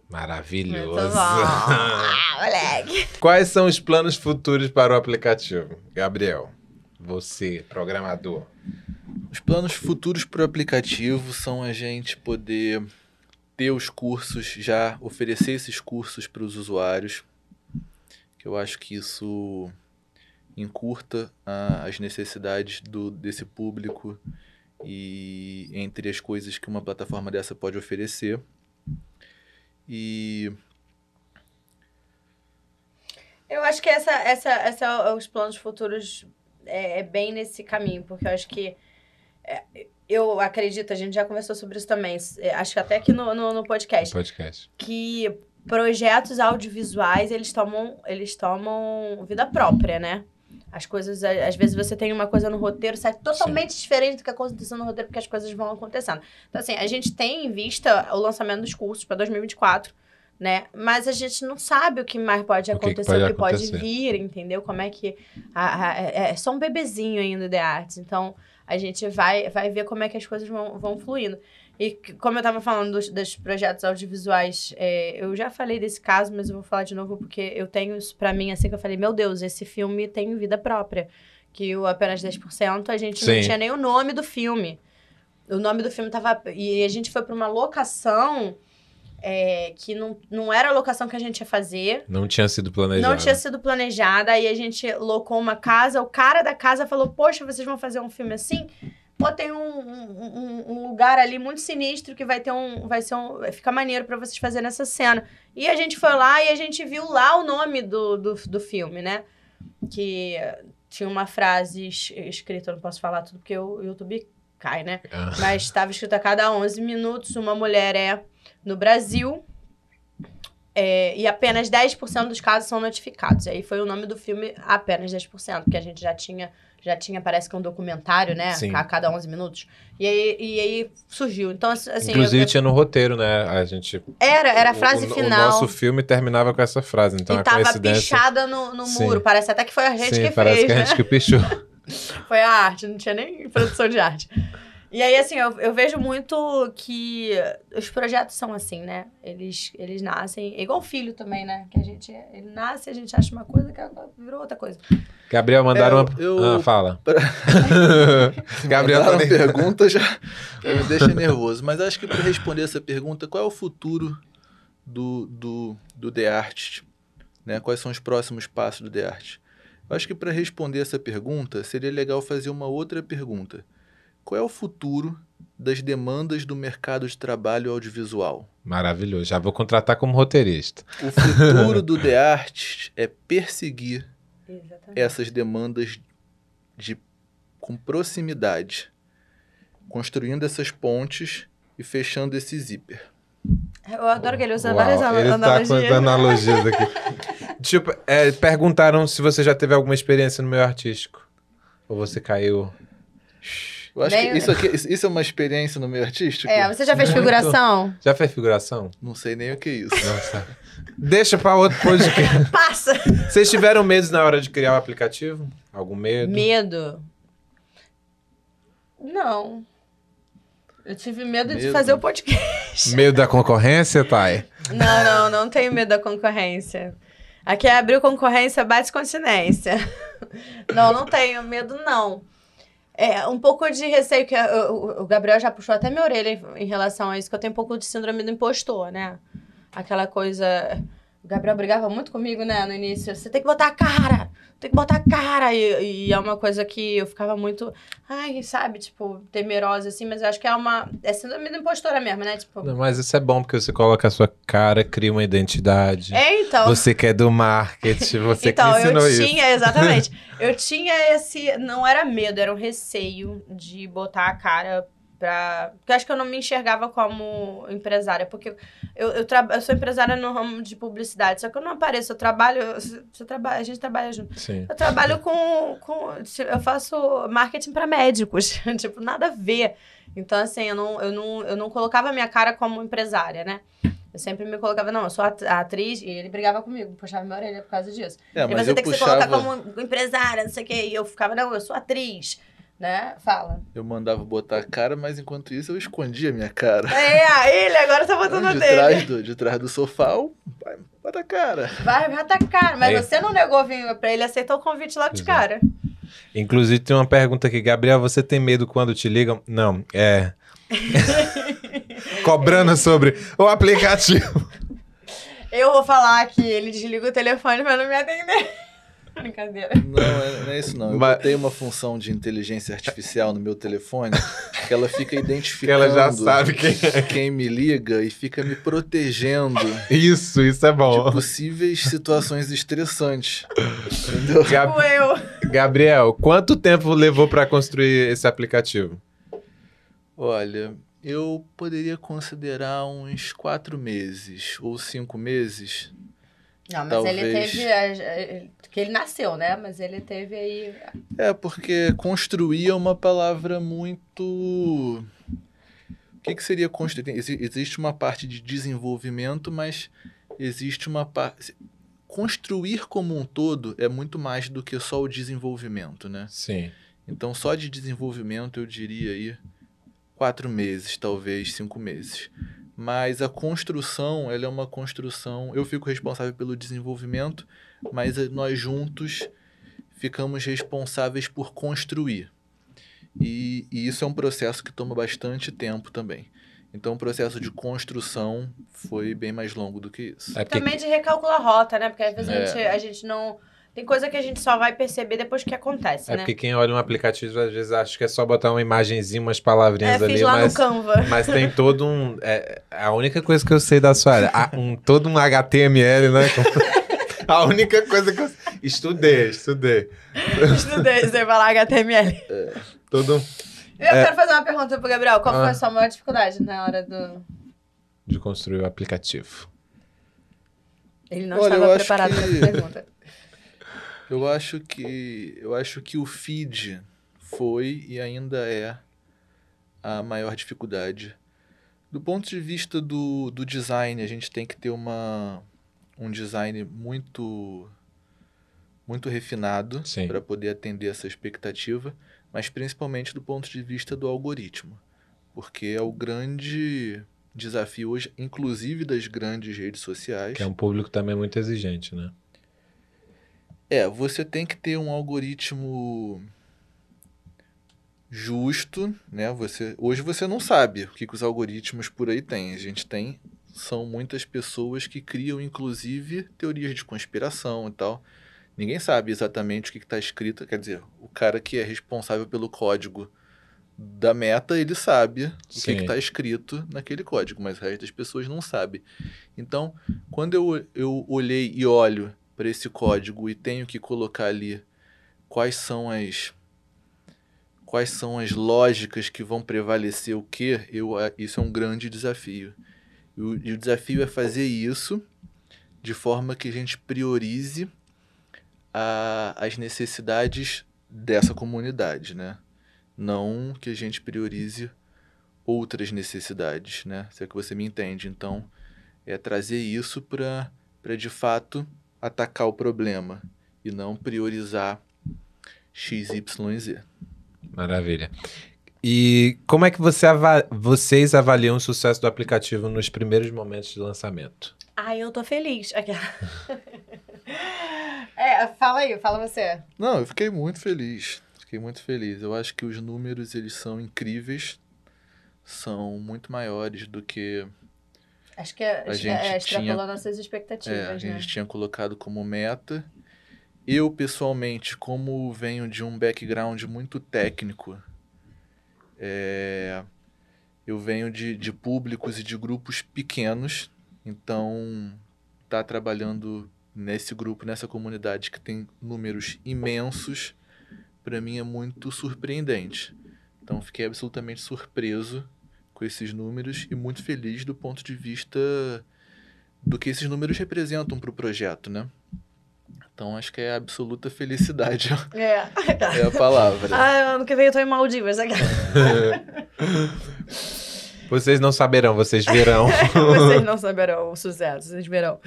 Maravilhoso. Ah, moleque. Quais são os planos futuros para o aplicativo? Gabriel, você, programador. Os planos futuros para o aplicativo são a gente poder ter os cursos, já oferecer esses cursos para os usuários, que eu acho que isso encurta ah, as necessidades do, desse público e entre as coisas que uma plataforma dessa pode oferecer. E Eu acho que essa, essa, essa, os planos futuros é, é bem nesse caminho, porque eu acho que é, eu acredito, a gente já conversou sobre isso também, é, acho que até aqui no, no, no podcast, Podcast. que projetos audiovisuais, eles tomam, eles tomam vida própria, né? As coisas, às vezes você tem uma coisa no roteiro, sai totalmente diferente do que aconteceu no roteiro, porque as coisas vão acontecendo. Então, assim, a gente tem em vista o lançamento dos cursos para 2024, né? Mas a gente não sabe o que mais pode O que que acontecer, pode o que pode acontecer. vir, entendeu? Como é que. a- a- é, é só um bebezinho ainda de artes. Então, a gente vai, vai ver como é que as coisas vão, vão fluindo. E como eu tava falando dos, dos projetos audiovisuais, é, eu já falei desse caso, mas eu vou falar de novo porque eu tenho isso pra mim, assim, que eu falei, meu Deus, esse filme tem vida própria. Que o apenas 10%, a gente Sim. não tinha nem o nome do filme. O nome do filme tava. E a gente foi pra uma locação é, que não, não era a locação que a gente ia fazer. Não tinha sido planejado. Não tinha sido planejada, aí a gente locou uma casa, o cara da casa falou, poxa, vocês vão fazer um filme assim? Pô, tem um, um, um- lugar ali muito sinistro que vai ter um. Vai ser um. vai ficar maneiro pra vocês fazerem essa cena. E a gente foi lá e a gente viu lá o nome do, do, do filme, né? Que tinha uma frase es- escrita, eu não posso falar tudo porque o YouTube cai, né? Ah, Mas estava escrito a cada 11 minutos, uma mulher é no Brasil. é, e apenas 10% dos casos são notificados. Aí foi o nome do filme apenas 10%, porque a gente já tinha, já tinha, parece que um documentário, né? Sim. A cada 11 minutos. E aí, e aí surgiu. Então, assim. Inclusive eu- tinha no roteiro, né? A gente. era, era a frase o, final. O nosso filme terminava com essa frase, então e a tava coincidência. pichada no, no Sim. muro. Parece até que foi a gente Sim, que parece fez, que a né? gente que pichou. Foi a arte, não tinha nem produção de arte. E aí, assim, eu, eu vejo muito que os projetos são assim, né? Eles, eles nascem, é igual filho também, né? Que a gente, ele nasce, a gente acha uma coisa, que virou outra coisa. Gabriel, mandaram É, uma. eu- Ah, fala. Gabriel Mandaram nem- pergunta já, já me deixa nervoso. Mas acho que para responder essa pergunta, qual é o futuro do, do, do The Art? Né? Quais são os próximos passos do The Art? Eu acho que para responder essa pergunta, seria legal fazer uma outra pergunta. Qual é o futuro das demandas do mercado de trabalho audiovisual. Maravilhoso. Já vou contratar como roteirista. O futuro do The Artist é perseguir Exatamente. essas demandas de com proximidade, construindo essas pontes e fechando esse zíper. Eu adoro que ele usa Uau, várias ana- ele analogias. tá com as analogias aqui. tipo, é, perguntaram se você já teve alguma experiência no meio artístico. Ou você caiu. Eu acho Bem- que isso aqui, isso é uma experiência no meio artístico. É, você já fez Muito. figuração? Já fez figuração? Não sei nem o que é isso. Nossa. Deixa pra outro podcast. Passa! Vocês tiveram medo na hora de criar o aplicativo? Algum medo? Medo? Não. Eu tive medo, de Medo? fazer o podcast. Medo da concorrência, Thay? Não, não, não tenho medo da concorrência. Aqui é abrir concorrência, bate continência. Não, não tenho medo, não. É um pouco de receio, que o, Gabriel já puxou até minha orelha em relação a isso, que eu tenho um pouco de síndrome do impostor, né? Aquela coisa. O Gabriel brigava muito comigo, né, no início. Você tem que botar a cara! Tem que botar a cara! E, e é uma coisa que eu ficava muito. Ai, sabe, tipo, temerosa, assim, mas eu acho que é uma. É síndrome do impostora mesmo, né? Tipo. Não, mas isso é bom, porque você coloca a sua cara, cria uma identidade. É, então. Você que é do marketing, você então, que ensinou eu isso. tinha, exatamente. eu tinha esse. Não era medo, era um receio de botar a cara pra. Porque eu acho que eu não me enxergava como empresária. Porque eu, eu, tra... eu sou empresária no ramo de publicidade, só que eu não apareço, eu trabalho. A gente trabalha junto. Sim. Eu trabalho com. com eu faço marketing pra médicos. tipo, nada a ver. Então, assim, eu não, eu, não, eu não colocava a minha cara como empresária, né? Eu sempre me colocava, não, eu sou atriz, e ele brigava comigo, puxava minha orelha por causa disso. É, e mas você eu tem que se puxava, colocar como empresária, não sei o quê. E eu ficava, não, eu sou atriz, né? Fala. eu mandava botar a cara, mas enquanto isso eu escondia a minha cara. É, aí ele agora tá botando a de, dele. trás do, de trás do sofá, o pai, bota a cara. Vai, vai atacar. Mas É. você não negou vir pra ele, aceitou o convite logo de cara. Inclusive, tem uma pergunta aqui. Gabriel, você tem medo quando te ligam? Não, é. Cobrando sobre o aplicativo. Eu vou falar que ele desliga o telefone pra não me atender. Brincadeira. Não, é- não é isso não. Eu Mas- botei uma função de inteligência artificial no meu telefone que ela fica Que identificando ela já sabe quem é. quem me liga e fica me protegendo Isso, isso é de bom. possíveis situações estressantes. Entendeu? Gab- Tipo eu. Gabriel, quanto tempo levou pra construir esse aplicativo? Olha, eu poderia considerar uns quatro meses ou cinco meses. Não, mas Talvez. ele teve. a- Que ele nasceu, né? Mas ele teve aí. É, porque construir é uma palavra muito. O que, que seria construir? Existe uma parte de desenvolvimento, mas existe uma parte. Construir como um todo é muito mais do que só o desenvolvimento, né? Sim. Então, só de desenvolvimento eu diria aí quatro meses, talvez cinco meses. Mas a construção, ela é uma construção. Eu fico responsável pelo desenvolvimento, mas nós juntos ficamos responsáveis por construir. E, e isso é um processo que toma bastante tempo também. Então, o processo de construção foi bem mais longo do que isso. É porque Também de recalcular a rota, né? Porque às vezes a, É. gente, a gente não. Tem coisa que a gente só vai perceber depois que acontece, É né? porque quem olha um aplicativo às vezes acha que é só botar uma imagenzinha, umas palavrinhas É, ali, mas, no Canva. mas tem todo um. É, a única coisa que eu sei da sua área, ah, um, todo um HTML, né? A única coisa que eu estudei, estudei. Estudei, você vai lá HTML. Todo um Eu quero fazer uma pergunta pro Gabriel. Qual Ah. foi a sua maior dificuldade na hora do. de construir o aplicativo. Ele não Olha, estava preparado que- para essa pergunta. Eu acho que eu acho que o feed foi e ainda é a maior dificuldade. Do ponto de vista do, do design, a gente tem que ter uma, um design muito muito refinado para poder atender essa expectativa, mas principalmente do ponto de vista do algoritmo, porque é o grande desafio hoje, inclusive das grandes redes sociais. Que é um público também muito exigente, né? É, você tem que ter um algoritmo justo, né? Você, hoje você não sabe o que, que os algoritmos por aí têm. A gente tem são muitas pessoas que criam inclusive teorias de conspiração e tal. Ninguém sabe exatamente o que está escrito, quer dizer, o cara que é responsável pelo código da meta, ele sabe o que Sim. está escrito naquele código, mas o resto das pessoas não sabe. Então, quando eu, eu olhei e olho para esse código e tenho que colocar ali quais são as quais são as lógicas que vão prevalecer o que, eu, a- isso é um grande desafio. E o, e o desafio é fazer isso de forma que a gente priorize a- as necessidades dessa comunidade, né? Não que a gente priorize outras necessidades, né? Se é que você me entende. Então, é trazer isso para de fato atacar o problema e não priorizar X, Y e Z. Maravilha. E como é que você ava- vocês avaliam o sucesso do aplicativo nos primeiros momentos de lançamento? Ai, eu tô feliz. É, fala aí, fala você. Não, eu fiquei muito feliz. Fiquei muito feliz. Eu acho que os números eles são incríveis, são muito maiores do que Acho que é, A gente é, extrapolou tinha- nossas é, expectativas, a né? gente tinha colocado como meta. Eu, pessoalmente, como venho de um background muito técnico, é, eu venho de, de públicos e de grupos pequenos, então tá trabalhando nesse grupo, nessa comunidade que tem números imensos, para mim é muito surpreendente. Então fiquei absolutamente surpreso com esses números e muito feliz do ponto de vista do que esses números representam para o projeto, né? Então acho que é absoluta felicidade É. é a palavra. Ah, ano que vem eu tô em Maldivas. aquela- Vocês não saberão, vocês verão. Vocês não saberão o sucesso, vocês verão.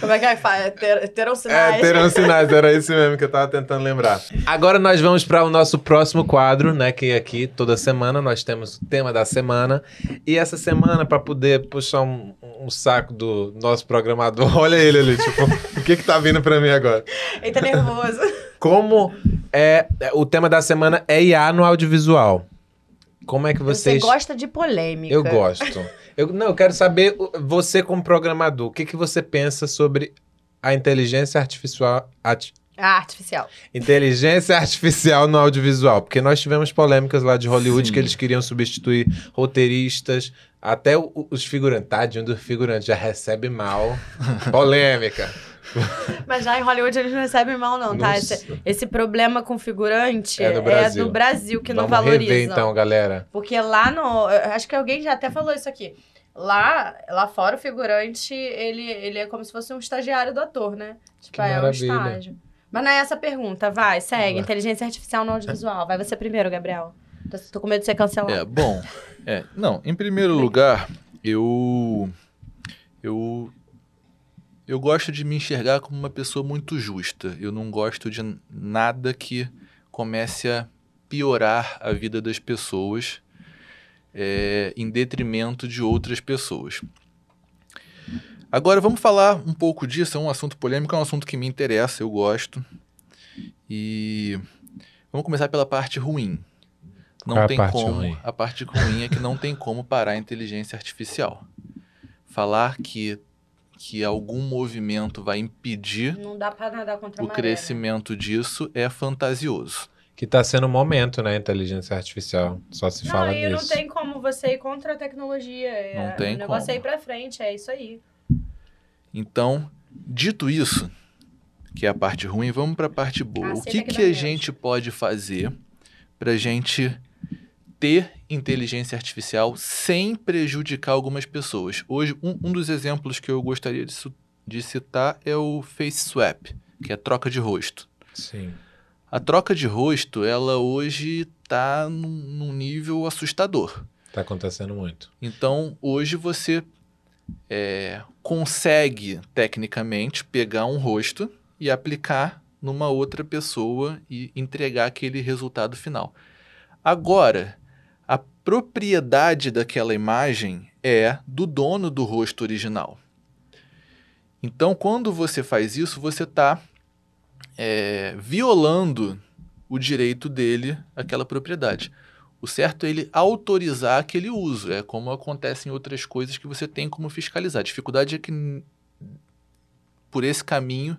Como é que é fala? Ter, terão sinais. É, terão sinais, era isso mesmo que eu tava tentando lembrar. Agora nós vamos para o nosso próximo quadro, né? Que aqui toda semana nós temos o tema da semana. E essa semana, para poder puxar um, um saco do nosso programador, olha ele ali, tipo, o que que tá vindo para mim agora? Ele tá nervoso. Como é o tema da semana é IA no audiovisual? Como é que vocês Você gosta de polêmica. Eu gosto. Eu, não, eu quero saber, você como programador, o que, que você pensa sobre a inteligência artificial, ati- Ah, artificial. inteligência artificial no audiovisual? Porque nós tivemos polêmicas lá de Hollywood Sim. que eles queriam substituir roteiristas, até os figurantes, tadinho do figurante, já recebe mal. Polêmica. Mas já em Hollywood eles não recebem mal, não, tá? Esse, esse problema com figurante É do Brasil. do Brasil que não Vamos valorizam. rever então, galera. Porque lá no. Acho que alguém já até falou isso aqui. Lá, lá fora, o figurante, ele, ele é como se fosse um estagiário do ator, né? Tipo, Que é um maravilha. estágio. Mas não é essa a pergunta. Vai, segue. Vai. Inteligência artificial no audiovisual. Vai você primeiro, Gabriel. Tô, tô com medo de ser cancelado. É, bom. É, não, em primeiro lugar, eu eu eu gosto de me enxergar como uma pessoa muito justa. Eu não gosto de nada que comece a piorar a vida das pessoas é, em detrimento de outras pessoas. Agora vamos falar um pouco disso. É um assunto polêmico, é um assunto que me interessa, eu gosto. E vamos começar pela parte ruim. Não Qual é a tem parte como. ruim? A parte ruim é que não tem como parar a inteligência artificial. Falar que, que algum movimento vai impedir Não dá pra nadar contra a o maré, crescimento disso é fantasioso. Que tá sendo o momento, né, inteligência artificial. Só se Né? fala Não, e não nisso. tem como você ir contra a tecnologia. É, Não tem O negócio é como. ir pra frente, é isso aí. Então, dito isso, que é a parte ruim, vamos para a parte boa. o Aceita que, que que a gente pode fazer para a gente ter inteligência artificial sem prejudicar algumas pessoas? Hoje, um, um dos exemplos que eu gostaria de, de citar é o Face Swap, que é a troca de rosto. Sim. A troca de rosto, ela hoje está num, num nível assustador. Tá acontecendo muito. Então, hoje você é, consegue, tecnicamente, pegar um rosto e aplicar numa outra pessoa e entregar aquele resultado final. Agora, a propriedade daquela imagem é do dono do rosto original. Então, quando você faz isso, você está violando o direito dele àquela propriedade. O certo é ele autorizar aquele uso. É como acontece em outras coisas que você tem como fiscalizar. A dificuldade é que, por esse caminho,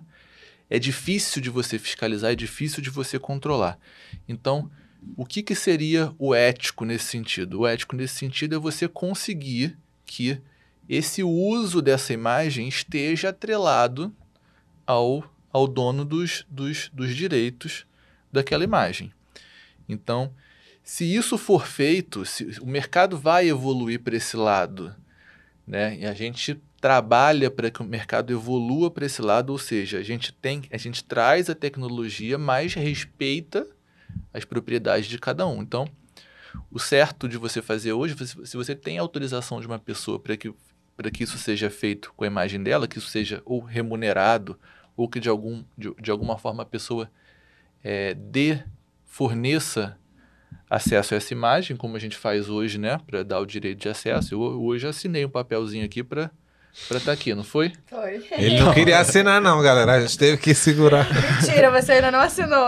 é difícil de você fiscalizar, é difícil de você controlar. Então, o que, que seria o ético nesse sentido? O ético nesse sentido é você conseguir que esse uso dessa imagem esteja atrelado ao, ao dono dos, dos, dos direitos daquela imagem. Então, se isso for feito, se o mercado vai evoluir para esse lado, né? E a gente trabalha para que o mercado evolua para esse lado, ou seja, a gente tem, a gente traz a tecnologia, mas respeita as propriedades de cada um. Então, o certo de você fazer hoje, se você tem autorização de uma pessoa para que para que isso seja feito com a imagem dela, que isso seja ou remunerado ou que de, algum, de, de alguma forma a pessoa é, dê, forneça acesso a essa imagem, como a gente faz hoje, né, para dar o direito de acesso. Eu hoje assinei um papelzinho aqui para para estar tá aqui, não foi? Foi. Ele não queria assinar não, galera. A gente teve que segurar. Mentira, você ainda não assinou.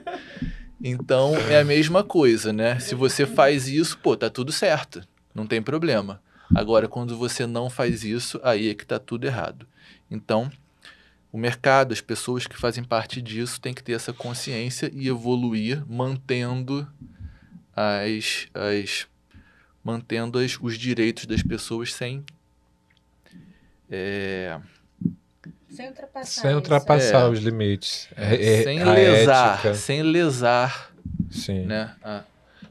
Então é a mesma coisa, né? Se você faz isso, pô, tá tudo certo, não tem problema. Agora, quando você não faz isso, aí é que tá tudo errado. Então, o mercado, as pessoas que fazem parte disso têm que ter essa consciência e evoluir mantendo as, as mantendo as, os direitos das pessoas sem é, sem ultrapassar, sem ultrapassar É. os limites. É- é- sem a lesar, ética. sem lesar, Sim. né, a,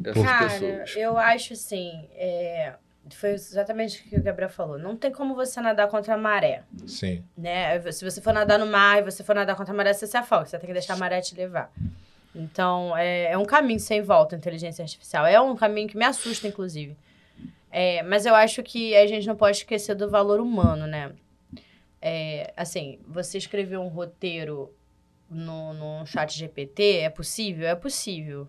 essas Cara, pessoas. eu acho assim, é, foi exatamente o que o Gabriel falou. Não tem como você nadar contra a maré, Sim. né? Se você for nadar no mar e você for nadar contra a maré, você se afoga. Você tem que deixar a maré te levar. Então, é, é um caminho sem volta a inteligência artificial. É um caminho que me assusta, inclusive. É, mas eu acho que a gente não pode esquecer do valor humano, né? É, assim, você escrever um roteiro no, no chat GPT, é possível? É possível.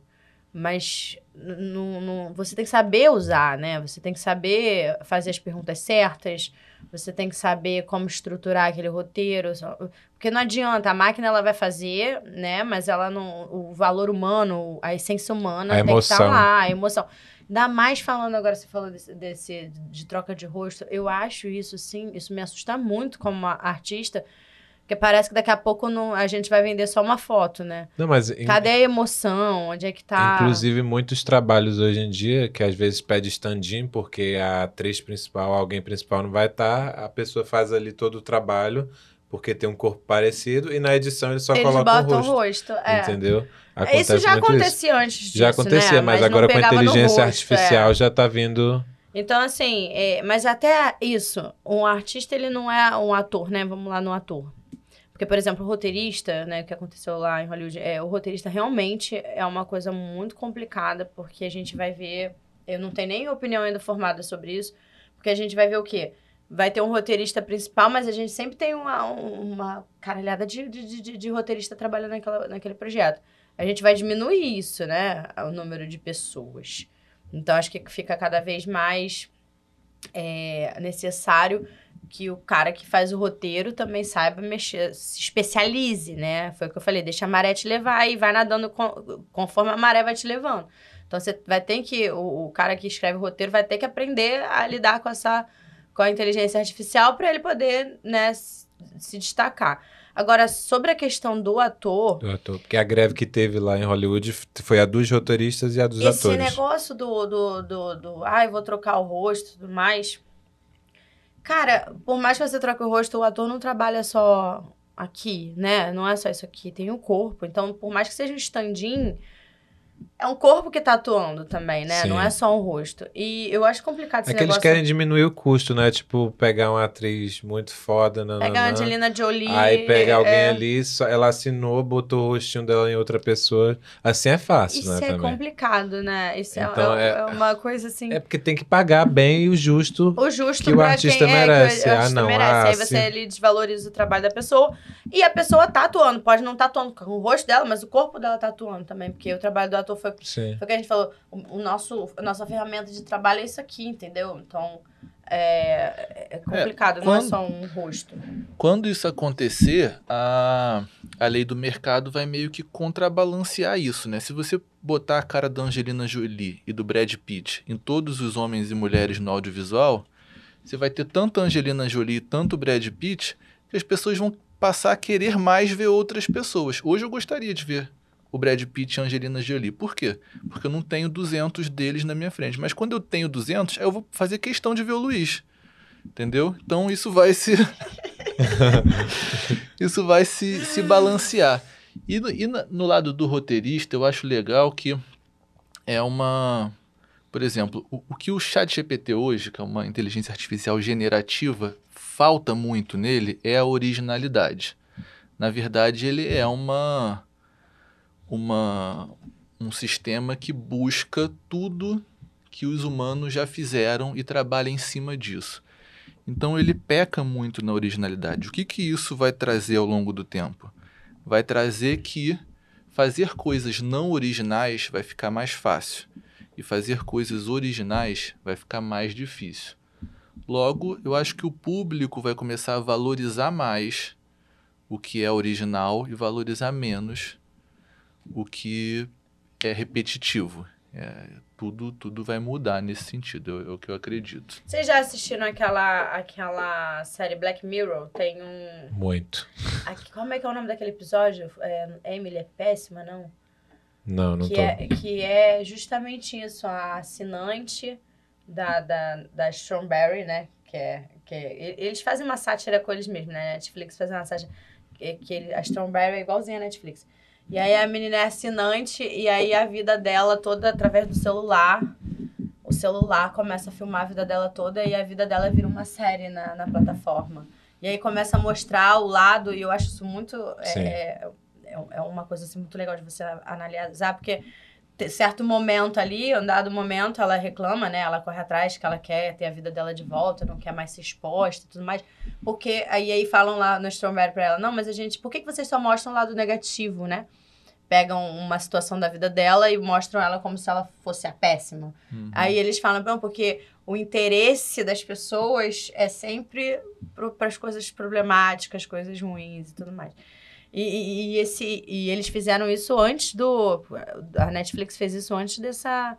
Mas n- não- não- você tem que saber usar, né? Você tem que saber fazer as perguntas certas, você tem que saber como estruturar aquele roteiro. Porque não adianta, a máquina ela vai fazer, né? Mas ela não. O valor humano, a essência humana A tem que estar emoção. lá, a emoção. Ainda mais falando agora, você falou desse, desse- de troca de rosto, eu acho isso, sim, isso me assusta muito como artista, porque parece que daqui a pouco não, a gente vai vender só uma foto, né? Não, mas Cadê a emoção? Onde é que tá? inclusive muitos trabalhos hoje em dia que às vezes pede stand-in porque a atriz principal, alguém principal não vai estar, a pessoa faz ali todo o trabalho porque tem um corpo parecido e na edição ele só Eles coloca o botam rosto. o rosto. É. Entendeu? isso já acontecia antes disso, Já acontecia, né? mas, não agora com a inteligência rosto, artificial é. já tá vindo. Então, assim, é, mas até isso, um artista, ele não é um ator, né? Vamos lá no ator. Porque, por exemplo, o roteirista, né, o que aconteceu lá em Hollywood, é, o roteirista realmente é uma coisa muito complicada, porque a gente vai ver, eu não tenho nem opinião ainda formada sobre isso, porque a gente vai ver o quê? Vai ter um roteirista principal, mas a gente sempre tem uma, uma caralhada de, de, de, de roteirista trabalhando naquela, naquele projeto. A gente vai diminuir isso, né? O número de pessoas. Então, acho que fica cada vez mais é, necessário que o cara que faz o roteiro também saiba mexer, se especialize, né? Foi o que eu falei, deixa a maré te levar e vai nadando conforme a maré vai te levando. Então você vai ter que, o, o cara que escreve o roteiro vai ter que aprender a lidar com essa, com a inteligência artificial para ele poder, né, se, destacar. Agora, sobre a questão do ator, do ator. Porque a greve que teve lá em Hollywood foi a dos roteiristas e a dos esse atores. negócio do, do, do, do, ai, vou trocar o rosto e tudo mais. Cara, por mais que você troque o rosto, o ator não trabalha só aqui, né? Não é só isso aqui, tem o corpo. Então, por mais que seja um stand-in, é um corpo que tá atuando também, né? Sim. Não é só um rosto. E eu acho complicado esse É que eles negócio. querem diminuir o custo, né? Tipo, pegar uma atriz muito foda, nananã, Pegar a Angelina Jolie. aí pega alguém é... ali, só- ela assinou, botou o rostinho dela em outra pessoa. Assim é fácil, Isso né? é também. complicado, né? Isso é- Então, é, é- é uma coisa assim. É porque tem que pagar bem o justo. O justo que o artista quem merece. É, que o Ah, artista não, merece. ah, Aí você ele desvaloriza o trabalho da pessoa. E a pessoa tá atuando. Pode não tá atuando com o rosto dela, mas o corpo dela tá atuando também. Porque o trabalho do ator foi, Sim. foi o que a gente falou. O, o nosso, a nossa ferramenta de trabalho é isso aqui, entendeu? Então, é, é complicado. não é quando- só um rosto. Quando isso acontecer, a, a lei do mercado vai meio que contrabalancear isso, né? Se você botar a cara da Angelina Jolie e do Brad Pitt em todos os homens e mulheres no audiovisual, você vai ter tanto Angelina Jolie e tanto Brad Pitt que as pessoas vão passar a querer mais ver outras pessoas. Hoje eu gostaria de ver o Brad Pitt e a Angelina Jolie. Por quê? Porque eu não tenho 200 deles na minha frente. Mas quando eu tenho 200, eu vou fazer questão de ver o Luiz. Entendeu? Então isso vai se. isso vai se, se balancear. E, no, e no lado do roteirista, eu acho legal que é uma. Por exemplo, o, o que o Chat GPT hoje, que é uma inteligência artificial generativa, falta muito nele é a originalidade. Na verdade, ele é uma, uma um sistema que busca tudo que os humanos já fizeram e trabalha em cima disso. Então ele peca muito na originalidade. O que, que isso vai trazer ao longo do tempo? Vai trazer que fazer coisas não originais vai ficar mais fácil e fazer coisas originais vai ficar mais difícil. Logo, eu acho que o público vai começar a valorizar mais o que é original e valorizar menos o que é repetitivo. É, tudo, tudo vai mudar nesse sentido, é, é o que eu acredito. Vocês já assistiram aquela, aquela série Black Mirror? Tem um. Muito. Aqui, como é que é o nome daquele episódio? É, Emily é péssima, não? Não, não que tô. É, que é justamente isso, a assinante da, da, da Strawberry, né? Que é, que é, eles fazem uma sátira com eles mesmos, né? Netflix faz uma sátira que, que ele, a Strawberry é igualzinha a Netflix. E aí a menina é assinante e aí a vida dela toda através do celular. O celular começa a filmar a vida dela toda e a vida dela vira uma série na, na plataforma. E aí começa a mostrar o lado, e eu acho isso muito. Sim. É, é, é uma coisa assim, muito legal de você analisar, porque certo momento ali, um dado momento, ela reclama, né? Ela corre atrás que ela quer ter a vida dela de volta, não quer mais ser exposta e tudo mais. Porque aí, aí falam lá no Stromberg pra ela, não, mas a gente, por que, que vocês só mostram o lado negativo, né? Pegam uma situação da vida dela e mostram ela como se ela fosse a péssima. Uhum. Aí eles falam, não, porque o interesse das pessoas é sempre para as coisas problemáticas, coisas ruins e tudo mais. E, e, esse, e eles fizeram isso antes do. A Netflix fez isso antes dessa,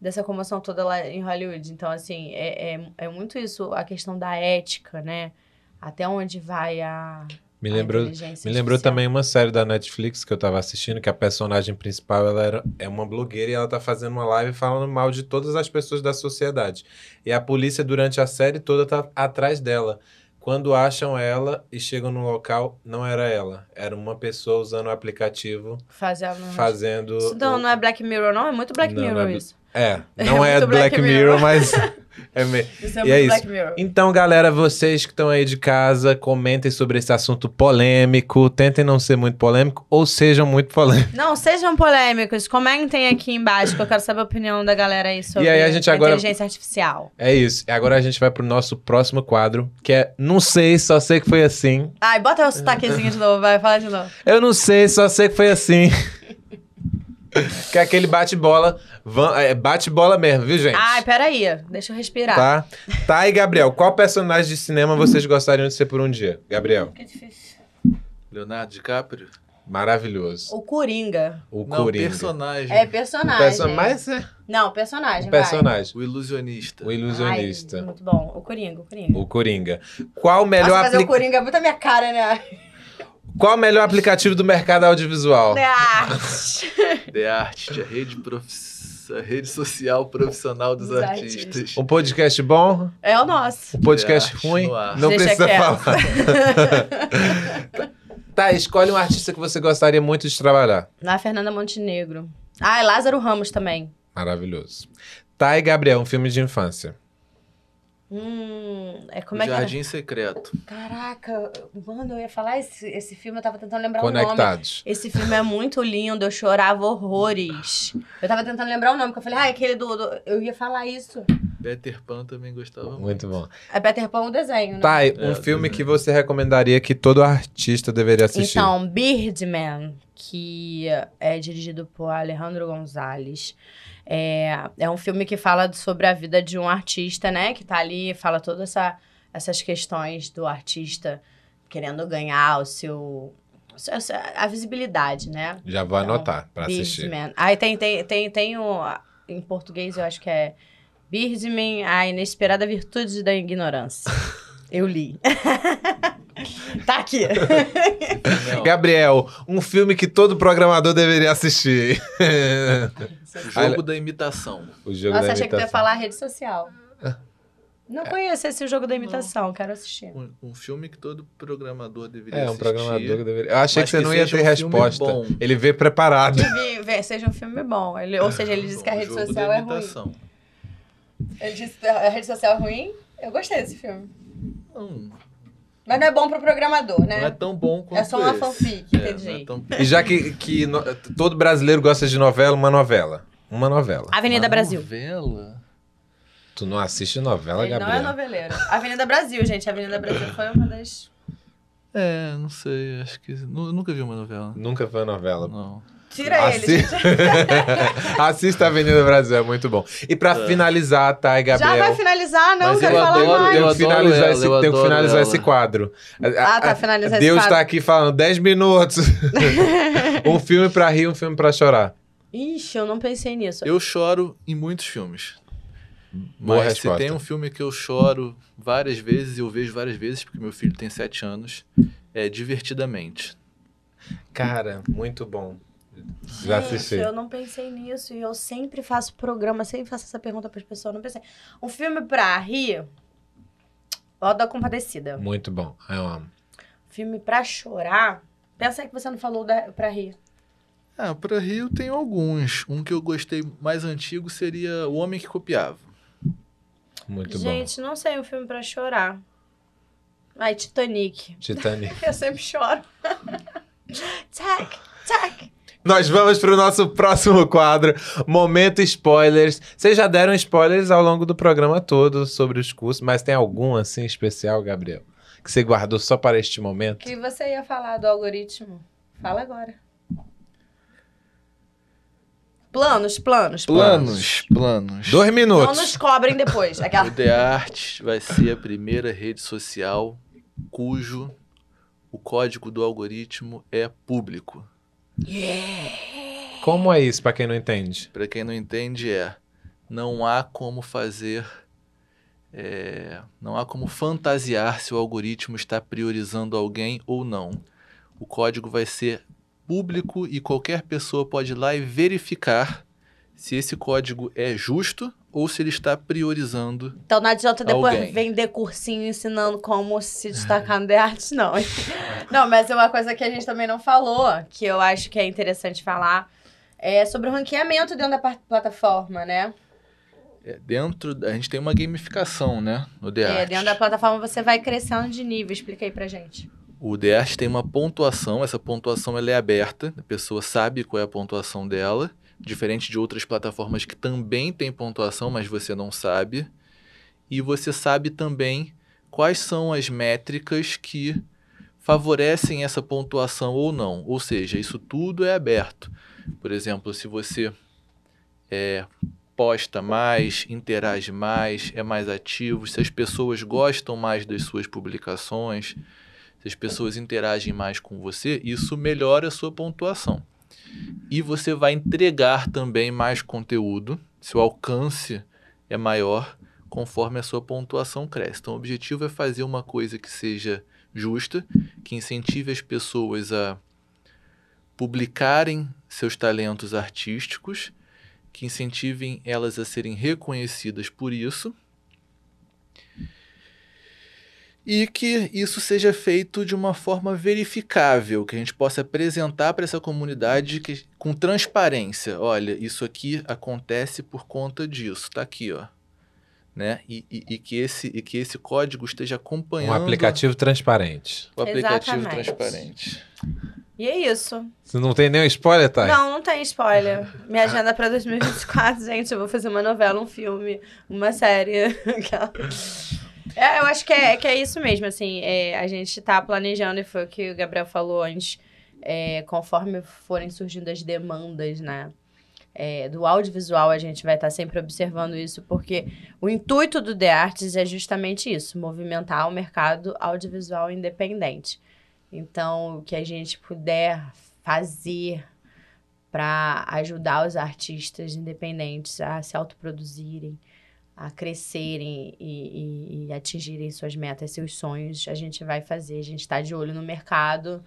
dessa comoção toda lá em Hollywood. Então, assim, é, é, é muito isso, a questão da ética, né? Até onde vai a. Me lembrou, inteligência me lembrou também uma série da Netflix que eu tava assistindo, que a personagem principal ela era, é uma blogueira e ela tá fazendo uma live falando mal de todas as pessoas da sociedade. E a polícia, durante a série toda, tá atrás dela. Quando acham ela e chegam no local, não era ela. Era uma pessoa usando o aplicativo, Fazer a- fazendo. Isso não, o- não é Black Mirror, não? É muito Black Não, não Mirror é- isso. É, É não é, muito Black, Black Mirror, Mirror. mas. É meio. Isso é E muito é isso. Black Mirror. Então, galera, vocês que estão aí de casa, comentem sobre esse assunto polêmico. Tentem não ser muito polêmico ou sejam muito polêmicos. Não, sejam polêmicos. Comentem aqui embaixo, que eu quero saber a opinião da galera aí sobre E aí a gente agora- inteligência artificial. É isso. E agora a gente vai pro nosso próximo quadro, que é Não sei, só sei que foi assim. Ai, bota o sotaquezinho de novo, vai, fala de novo. Eu não sei, só sei que foi assim. que é aquele bate-bola. É bate-bola mesmo, viu, gente? Ai, peraí, deixa eu respirar. Tá? Tá, e Gabriel, qual personagem de cinema vocês gostariam de ser por um dia? Gabriel, Que difícil. Leonardo DiCaprio? maravilhoso. O Coringa. O Não, Coringa. personagem. É personagem. Perso- Mas é Não, personagem, um personagem. O ilusionista. O vai. ilusionista. Ai, muito bom. O Coringa, o Coringa. O Coringa. Qual o Nossa, melhor, fazer o apli- Coringa é muito a minha cara, né? Qual o melhor aplicativo do mercado audiovisual? Ah, The Art, a rede, a rede social profissional dos, Dos artistas. artistas. Um podcast bom? é o nosso. Um podcast The Art ruim? Não Deixa precisa quieto. falar. tá, escolhe um artista que você gostaria muito de trabalhar. Na Fernanda Montenegro. Ah, e Lázaro Ramos também. Maravilhoso. Tá, e Gabriel, um filme de infância. Hum, é como é que era? Jardim Secreto. Caraca, quando eu ia falar esse, esse filme, eu tava tentando lembrar o nome. Conectados. Esse filme é muito lindo, eu chorava horrores. Eu tava tentando lembrar o nome, porque eu falei, ah, aquele do, do- Eu ia falar isso. Peter Pan também gostava muito. Muito bom. É Peter Pan o desenho, né? Tá, e um É, filme que você recomendaria que todo artista deveria assistir. Então, Birdman, que é dirigido por Alejandro Gonzalez. É, é um filme que fala sobre a vida de um artista, né? Que tá ali, fala todas essa, essas questões do artista querendo ganhar o seu... A visibilidade, né? Já vou Então, anotar pra assistir. Aí tem, tem, tem, tem o... Em português eu acho que é Birdman, a inesperada virtude da ignorância. Eu li. tá aqui. Não, Gabriel, um filme que todo programador deveria assistir. o jogo da imitação. o jogo Nossa, da achei que tu ia imitação. falar rede social. Não conheço esse jogo da imitação, quero assistir. Um, um filme que todo programador deveria É, um assistir. programador que deveria. Eu achei que você que não ia ter um resposta. bom. Ele veio preparado. Que seja um filme bom. Ele, ou seja, ele disse que a rede social é ruim. imitação. Ele disse que a rede social é ruim? Eu gostei desse filme. Não, Mas não é bom pro programador, não é né? tão bom quanto É só uma esse. fanfic, É, é entendi. tão- E já que, que no- todo brasileiro gosta de novela, uma novela. Uma novela. Avenida Uma Brasil. Novela? Tu não assiste novela, Ele não é Gabriel? noveleiro. Avenida Brasil, gente. Avenida Brasil foi uma das. É, não sei, acho que. nu- Nunca vi uma novela. Nunca foi novela. Não. Tira ele, Assi- gente. Assista a Avenida Brasil, é muito bom. E pra É. finalizar, tá, Já vai Gabriel? finalizar? Não, Mas quero eu falar adoro- mais. Eu que finalizar, ela, esse, eu tem que adoro finalizar ela. esse quadro. Ah, tá, finalizar esse Deus quadro. tá aqui falando 10 minutos. um filme pra rir, um filme pra chorar. Ixi, eu não pensei nisso. Eu choro em muitos filmes. Boa Mas resposta. se tem um filme que eu choro várias vezes e eu vejo várias vezes, porque meu filho tem sete anos, é Divertidamente. Cara, muito bom. Já Gente, assisti. eu não pensei nisso e eu sempre faço programa, sempre faço essa pergunta para as pessoas, não pensei. Um filme pra rir, ó da Compadecida. Muito bom. Eu amo. Filme pra chorar, pensa aí que você não falou da, pra rir. Ah, pra rir eu tenho alguns. Um que eu gostei mais antigo seria O Homem que Copiava. Muito Gente, não sei um filme pra chorar. Ai, Titanic. bom. Titanic. Eu sempre choro. tac, tac. Nós vamos pro nosso próximo quadro, Momento Spoilers. Vocês já deram spoilers ao longo do programa todo sobre os cursos, mas tem algum assim especial, Gabriel? Que você guardou só para este O momento? que você ia falar do algoritmo? Fala agora. Planos, planos, Planos, planos. Dois Não minutos. nos cobrem depois. O Aquela... The Art vai ser a primeira rede social cujo o código do algoritmo é público. Como é isso, pra quem não entende? Para quem não entende, é não há como fazer, é, não há como fantasiar se o algoritmo está priorizando alguém ou não. O código vai ser público e qualquer pessoa pode ir lá e verificar se esse código é justo ou se ele está priorizando. Então não adianta depois Alguém. vender cursinho ensinando como se destacar no The Arts, não. não, mas é uma coisa que a gente também não falou, que eu acho que é interessante falar, é sobre o ranqueamento dentro da plataforma, né? É, dentro, a gente tem uma gamificação, né, no The É, Art. dentro da plataforma você vai crescendo de nível. Explica aí pra gente. O The Art tem uma pontuação, essa pontuação ela é aberta, a pessoa sabe qual é a pontuação dela, diferente de outras plataformas que também tem pontuação, mas você não sabe. E você sabe também quais são as métricas que favorecem essa pontuação ou não. Ou seja, isso tudo é aberto. Por exemplo, se você é, posta mais, interage mais, é mais ativo, se as pessoas gostam mais das suas publicações, se as pessoas interagem mais com você, isso melhora a sua pontuação. E você vai entregar também mais conteúdo, seu alcance é maior conforme a sua pontuação cresce. Então, o objetivo é fazer uma coisa que seja justa, que incentive as pessoas a publicarem seus talentos artísticos, que incentivem elas a serem reconhecidas por isso e que isso seja feito de uma forma verificável, que a gente possa apresentar para essa comunidade que, com transparência. Olha, isso aqui acontece por conta disso, tá aqui, ó. Né? E, e, e que esse, e que esse código esteja Um acompanhando aplicativo transparente. o aplicativo Exatamente. transparente. E é isso. Você não tem nenhum spoiler, Thay? Não, não tem spoiler. Minha agenda pra 2024, gente, eu vou fazer uma novela, um filme, uma série. É, eu acho que é, que é isso mesmo, assim, é, a gente tá planejando, e foi o que o Gabriel falou antes, é, conforme forem surgindo as demandas, né, é, do audiovisual, a gente vai estar sempre observando isso, porque o intuito do The Arts é justamente isso, movimentar o mercado audiovisual independente. Então, o que a gente puder fazer para ajudar os artistas independentes a se autoproduzirem, a crescerem e, e, e atingirem suas metas, seus sonhos, a gente vai fazer. A gente está de olho no mercado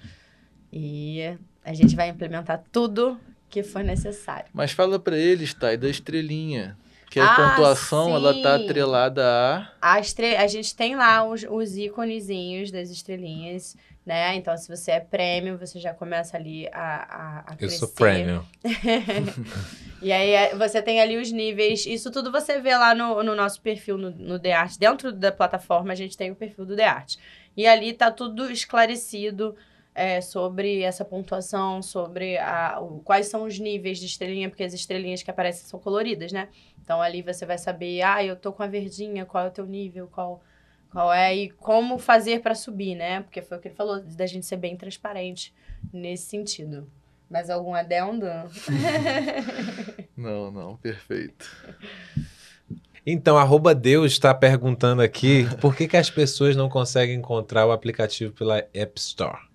e a gente vai implementar tudo que for necessário. Mas fala para eles, Thay, da estrelinha. Que a Ah, pontuação, ela tá sim. atrelada a... A, estre... a gente tem lá os, os íconezinhos das estrelinhas, né? Então, se você é prêmio, você já começa ali a, a, a Eu sou premium. E aí é, você tem ali os níveis. Isso tudo você vê lá no, no nosso perfil no, no The Art. Dentro da plataforma, a gente tem o perfil do The Art. E ali tá tudo esclarecido é, sobre essa pontuação, sobre a, o- quais são os níveis de estrelinha, porque as estrelinhas que aparecem são coloridas, né? Então ali você vai saber, ah, eu tô com a verdinha, qual é o teu nível, qual, qual é, e como fazer pra subir, né? Porque foi o que ele falou, da gente ser bem transparente nesse sentido. Mais algum adendo? Não, não, perfeito. Então, arroba Deus está perguntando aqui por que, que as pessoas não conseguem encontrar o aplicativo pela App Store.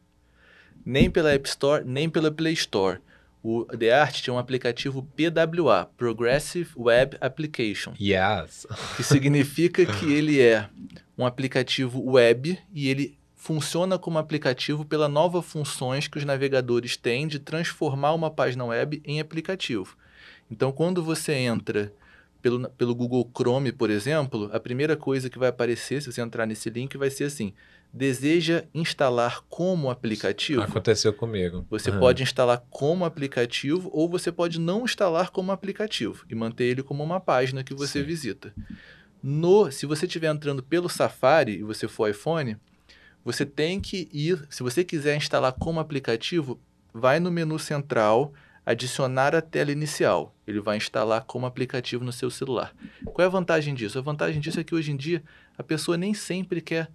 Nem pela App Store, nem pela Play Store. O The Art tem um aplicativo PWA, Progressive Web Application, Yes. que significa que ele é um aplicativo web e ele funciona como aplicativo pela nova funções que os navegadores têm de transformar uma página web em aplicativo. Então, quando você entra pelo, pelo Google Chrome, por exemplo, a primeira coisa que vai aparecer, se você entrar nesse link, vai ser assim: deseja instalar como aplicativo? Aconteceu comigo. Você Ah. pode instalar como aplicativo ou você pode não instalar como aplicativo e manter ele como uma página que você Sim. visita. No, se você estiver entrando pelo Safari e você for iPhone, você tem que ir, se você quiser instalar como aplicativo, vai no menu central, adicionar a tela inicial. Ele vai instalar como aplicativo no seu celular. Qual é a vantagem disso? A vantagem disso é que hoje em dia a pessoa nem sempre quer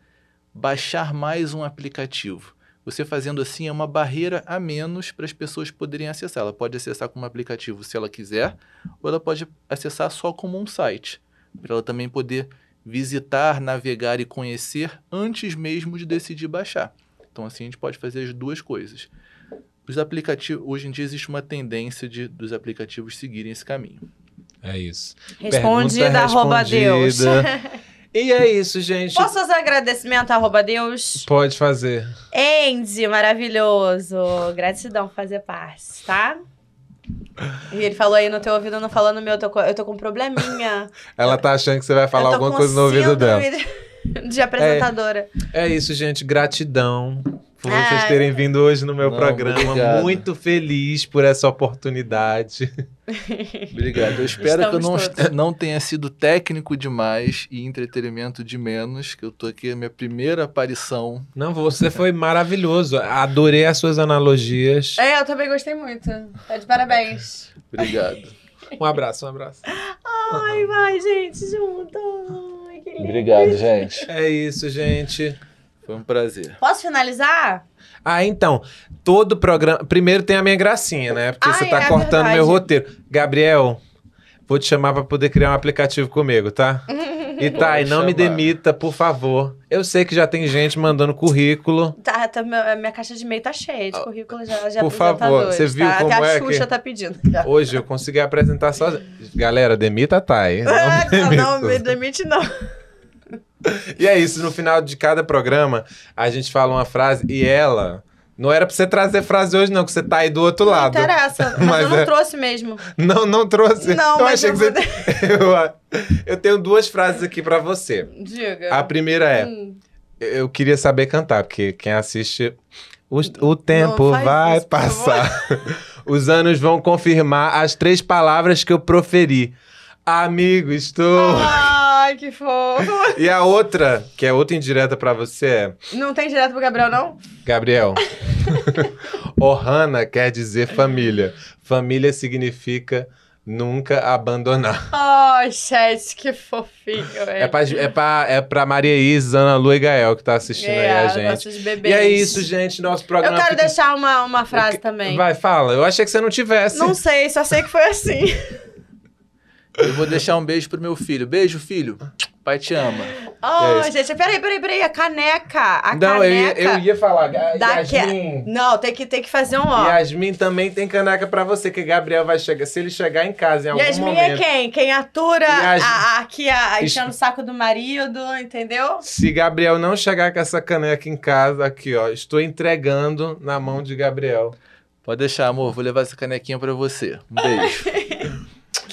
baixar mais um aplicativo. Você fazendo assim é uma barreira a menos para as pessoas poderem acessar. Ela pode acessar como aplicativo se ela quiser, ou ela pode acessar só como um site, para ela também poder visitar, navegar e conhecer antes mesmo de decidir baixar. Então assim a gente pode fazer as duas coisas. Os aplicativos, hoje em dia existe uma tendência de dos aplicativos seguirem esse caminho. É isso. Respondida, Pergunta arroba Deus. E é isso, gente. Posso fazer um agradecimento, arroba Deus? Pode fazer. Andy, maravilhoso. Gratidão por fazer parte, tá? E ele falou aí no teu ouvido, não falou no meu, eu tô com, eu tô com um probleminha. Ela tá achando que você vai falar alguma coisa no ouvido dela. De apresentadora. É isso, gente. Gratidão por Ah, vocês terem vindo hoje no meu Não, programa. obrigado. Muito feliz por essa oportunidade. Obrigado. Eu espero que eu não, Estamos todos. não tenha sido técnico demais e entretenimento de menos, que eu tô aqui, a minha primeira aparição. Não, você foi maravilhoso. Adorei as suas analogias. É, eu também gostei muito. Tá de parabéns. Obrigado. Um abraço, um abraço. Ai, vai, gente, junto. Ai, que lindo. Obrigado, gente. É isso, gente. Foi um prazer. Posso finalizar? Ah, então, todo programa. Primeiro tem a minha gracinha, né? Porque Ah, você tá é cortando verdade. meu roteiro. Gabriel, vou te chamar pra poder criar um aplicativo comigo, tá? E Thay, Pode não me demita, por favor. Eu sei que já tem gente mandando currículo. Tá, tá, meu- a minha caixa de e-mail tá cheia de currículo já, de Por favor, você viu tá? como Até a é Xuxa que- tá pedindo. Hoje eu consegui apresentar sozinho. Galera, demita a Thay. Não Ah, me não, demita. não, me demite não. E é isso, no final de cada programa, a gente fala uma frase e ela. Não era pra você trazer frase hoje, não, que você tá aí do outro Não lado. interessa, mas, Mas eu não é- trouxe mesmo. Não, não trouxe. Não, eu mas achei eu que você. eu, eu tenho duas frases aqui pra você. Diga. A primeira é: Hum, eu queria saber cantar, porque quem assiste. O, o tempo vai isso, passar. Os anos vão confirmar as três palavras que eu proferi. Amigo, estou. Ai, que fofo. E a outra, que é outra indireta pra você, é. Não tem direto pro Gabriel, não? Gabriel. Ohana quer dizer família. Família significa nunca abandonar. Ai, chat, que fofinho, velho. É pra, é, pra, é pra Maria Isa, Ana Lu e Gael que tá assistindo aí a gente. nossos bebês. E é isso, gente. Nosso Eu programa. quero fica- deixar uma, uma frase também. Vai, fala. Eu achei que você não tivesse. Não sei, só sei que foi assim. Eu vou deixar um beijo pro meu filho. Beijo, filho. Pai te ama. Oh, isso. gente, peraí, peraí, peraí. A caneca. A Não, eu ia, caneca. eu ia falar. Da Yasmin, Não, tem que, tem que fazer um ó. Yasmin também tem caneca pra você, que Gabriel vai chegar. Se ele chegar em casa em algum Yasmin momento. é quem? Quem atura Yasmin. a, a- aqui a, enchendo o saco do marido, entendeu? Se Gabriel não chegar com essa caneca em casa, aqui, ó, estou entregando na mão de Gabriel. Pode deixar, amor. Vou levar essa canequinha pra você. Um beijo.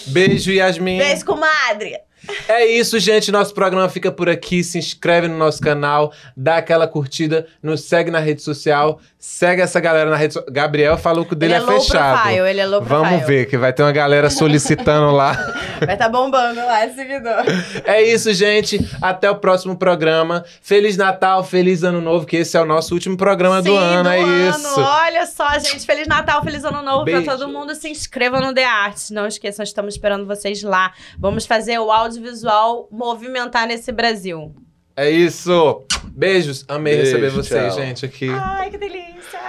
Beijo, Yasmin. Beijo, comadre. É isso, gente. Nosso programa fica por aqui. Se inscreve no nosso canal, dá aquela curtida, nos segue na rede social, segue essa galera na rede social. Gabriel falou que o dele ele é, é, fechado. profile, ele é low profile. Vamos ver, que vai ter uma galera solicitando lá. Vai tá bombando lá, esse seguidor. É isso, gente. Até o próximo programa. Feliz Natal, feliz Ano Novo, que esse é o nosso último programa do Sim, ano. é ano. isso. Olha só, gente. Feliz Natal, feliz Ano Novo Beijo. pra todo mundo. Se inscrevam no The Arts. Não esqueçam, estamos esperando vocês lá. Vamos fazer o audiovisual movimentar nesse Brasil. É isso. Beijos. Amei Beijo, receber vocês, tchau. gente, aqui. Ai, que delícia.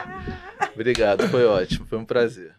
Obrigado, foi ótimo. Foi um prazer.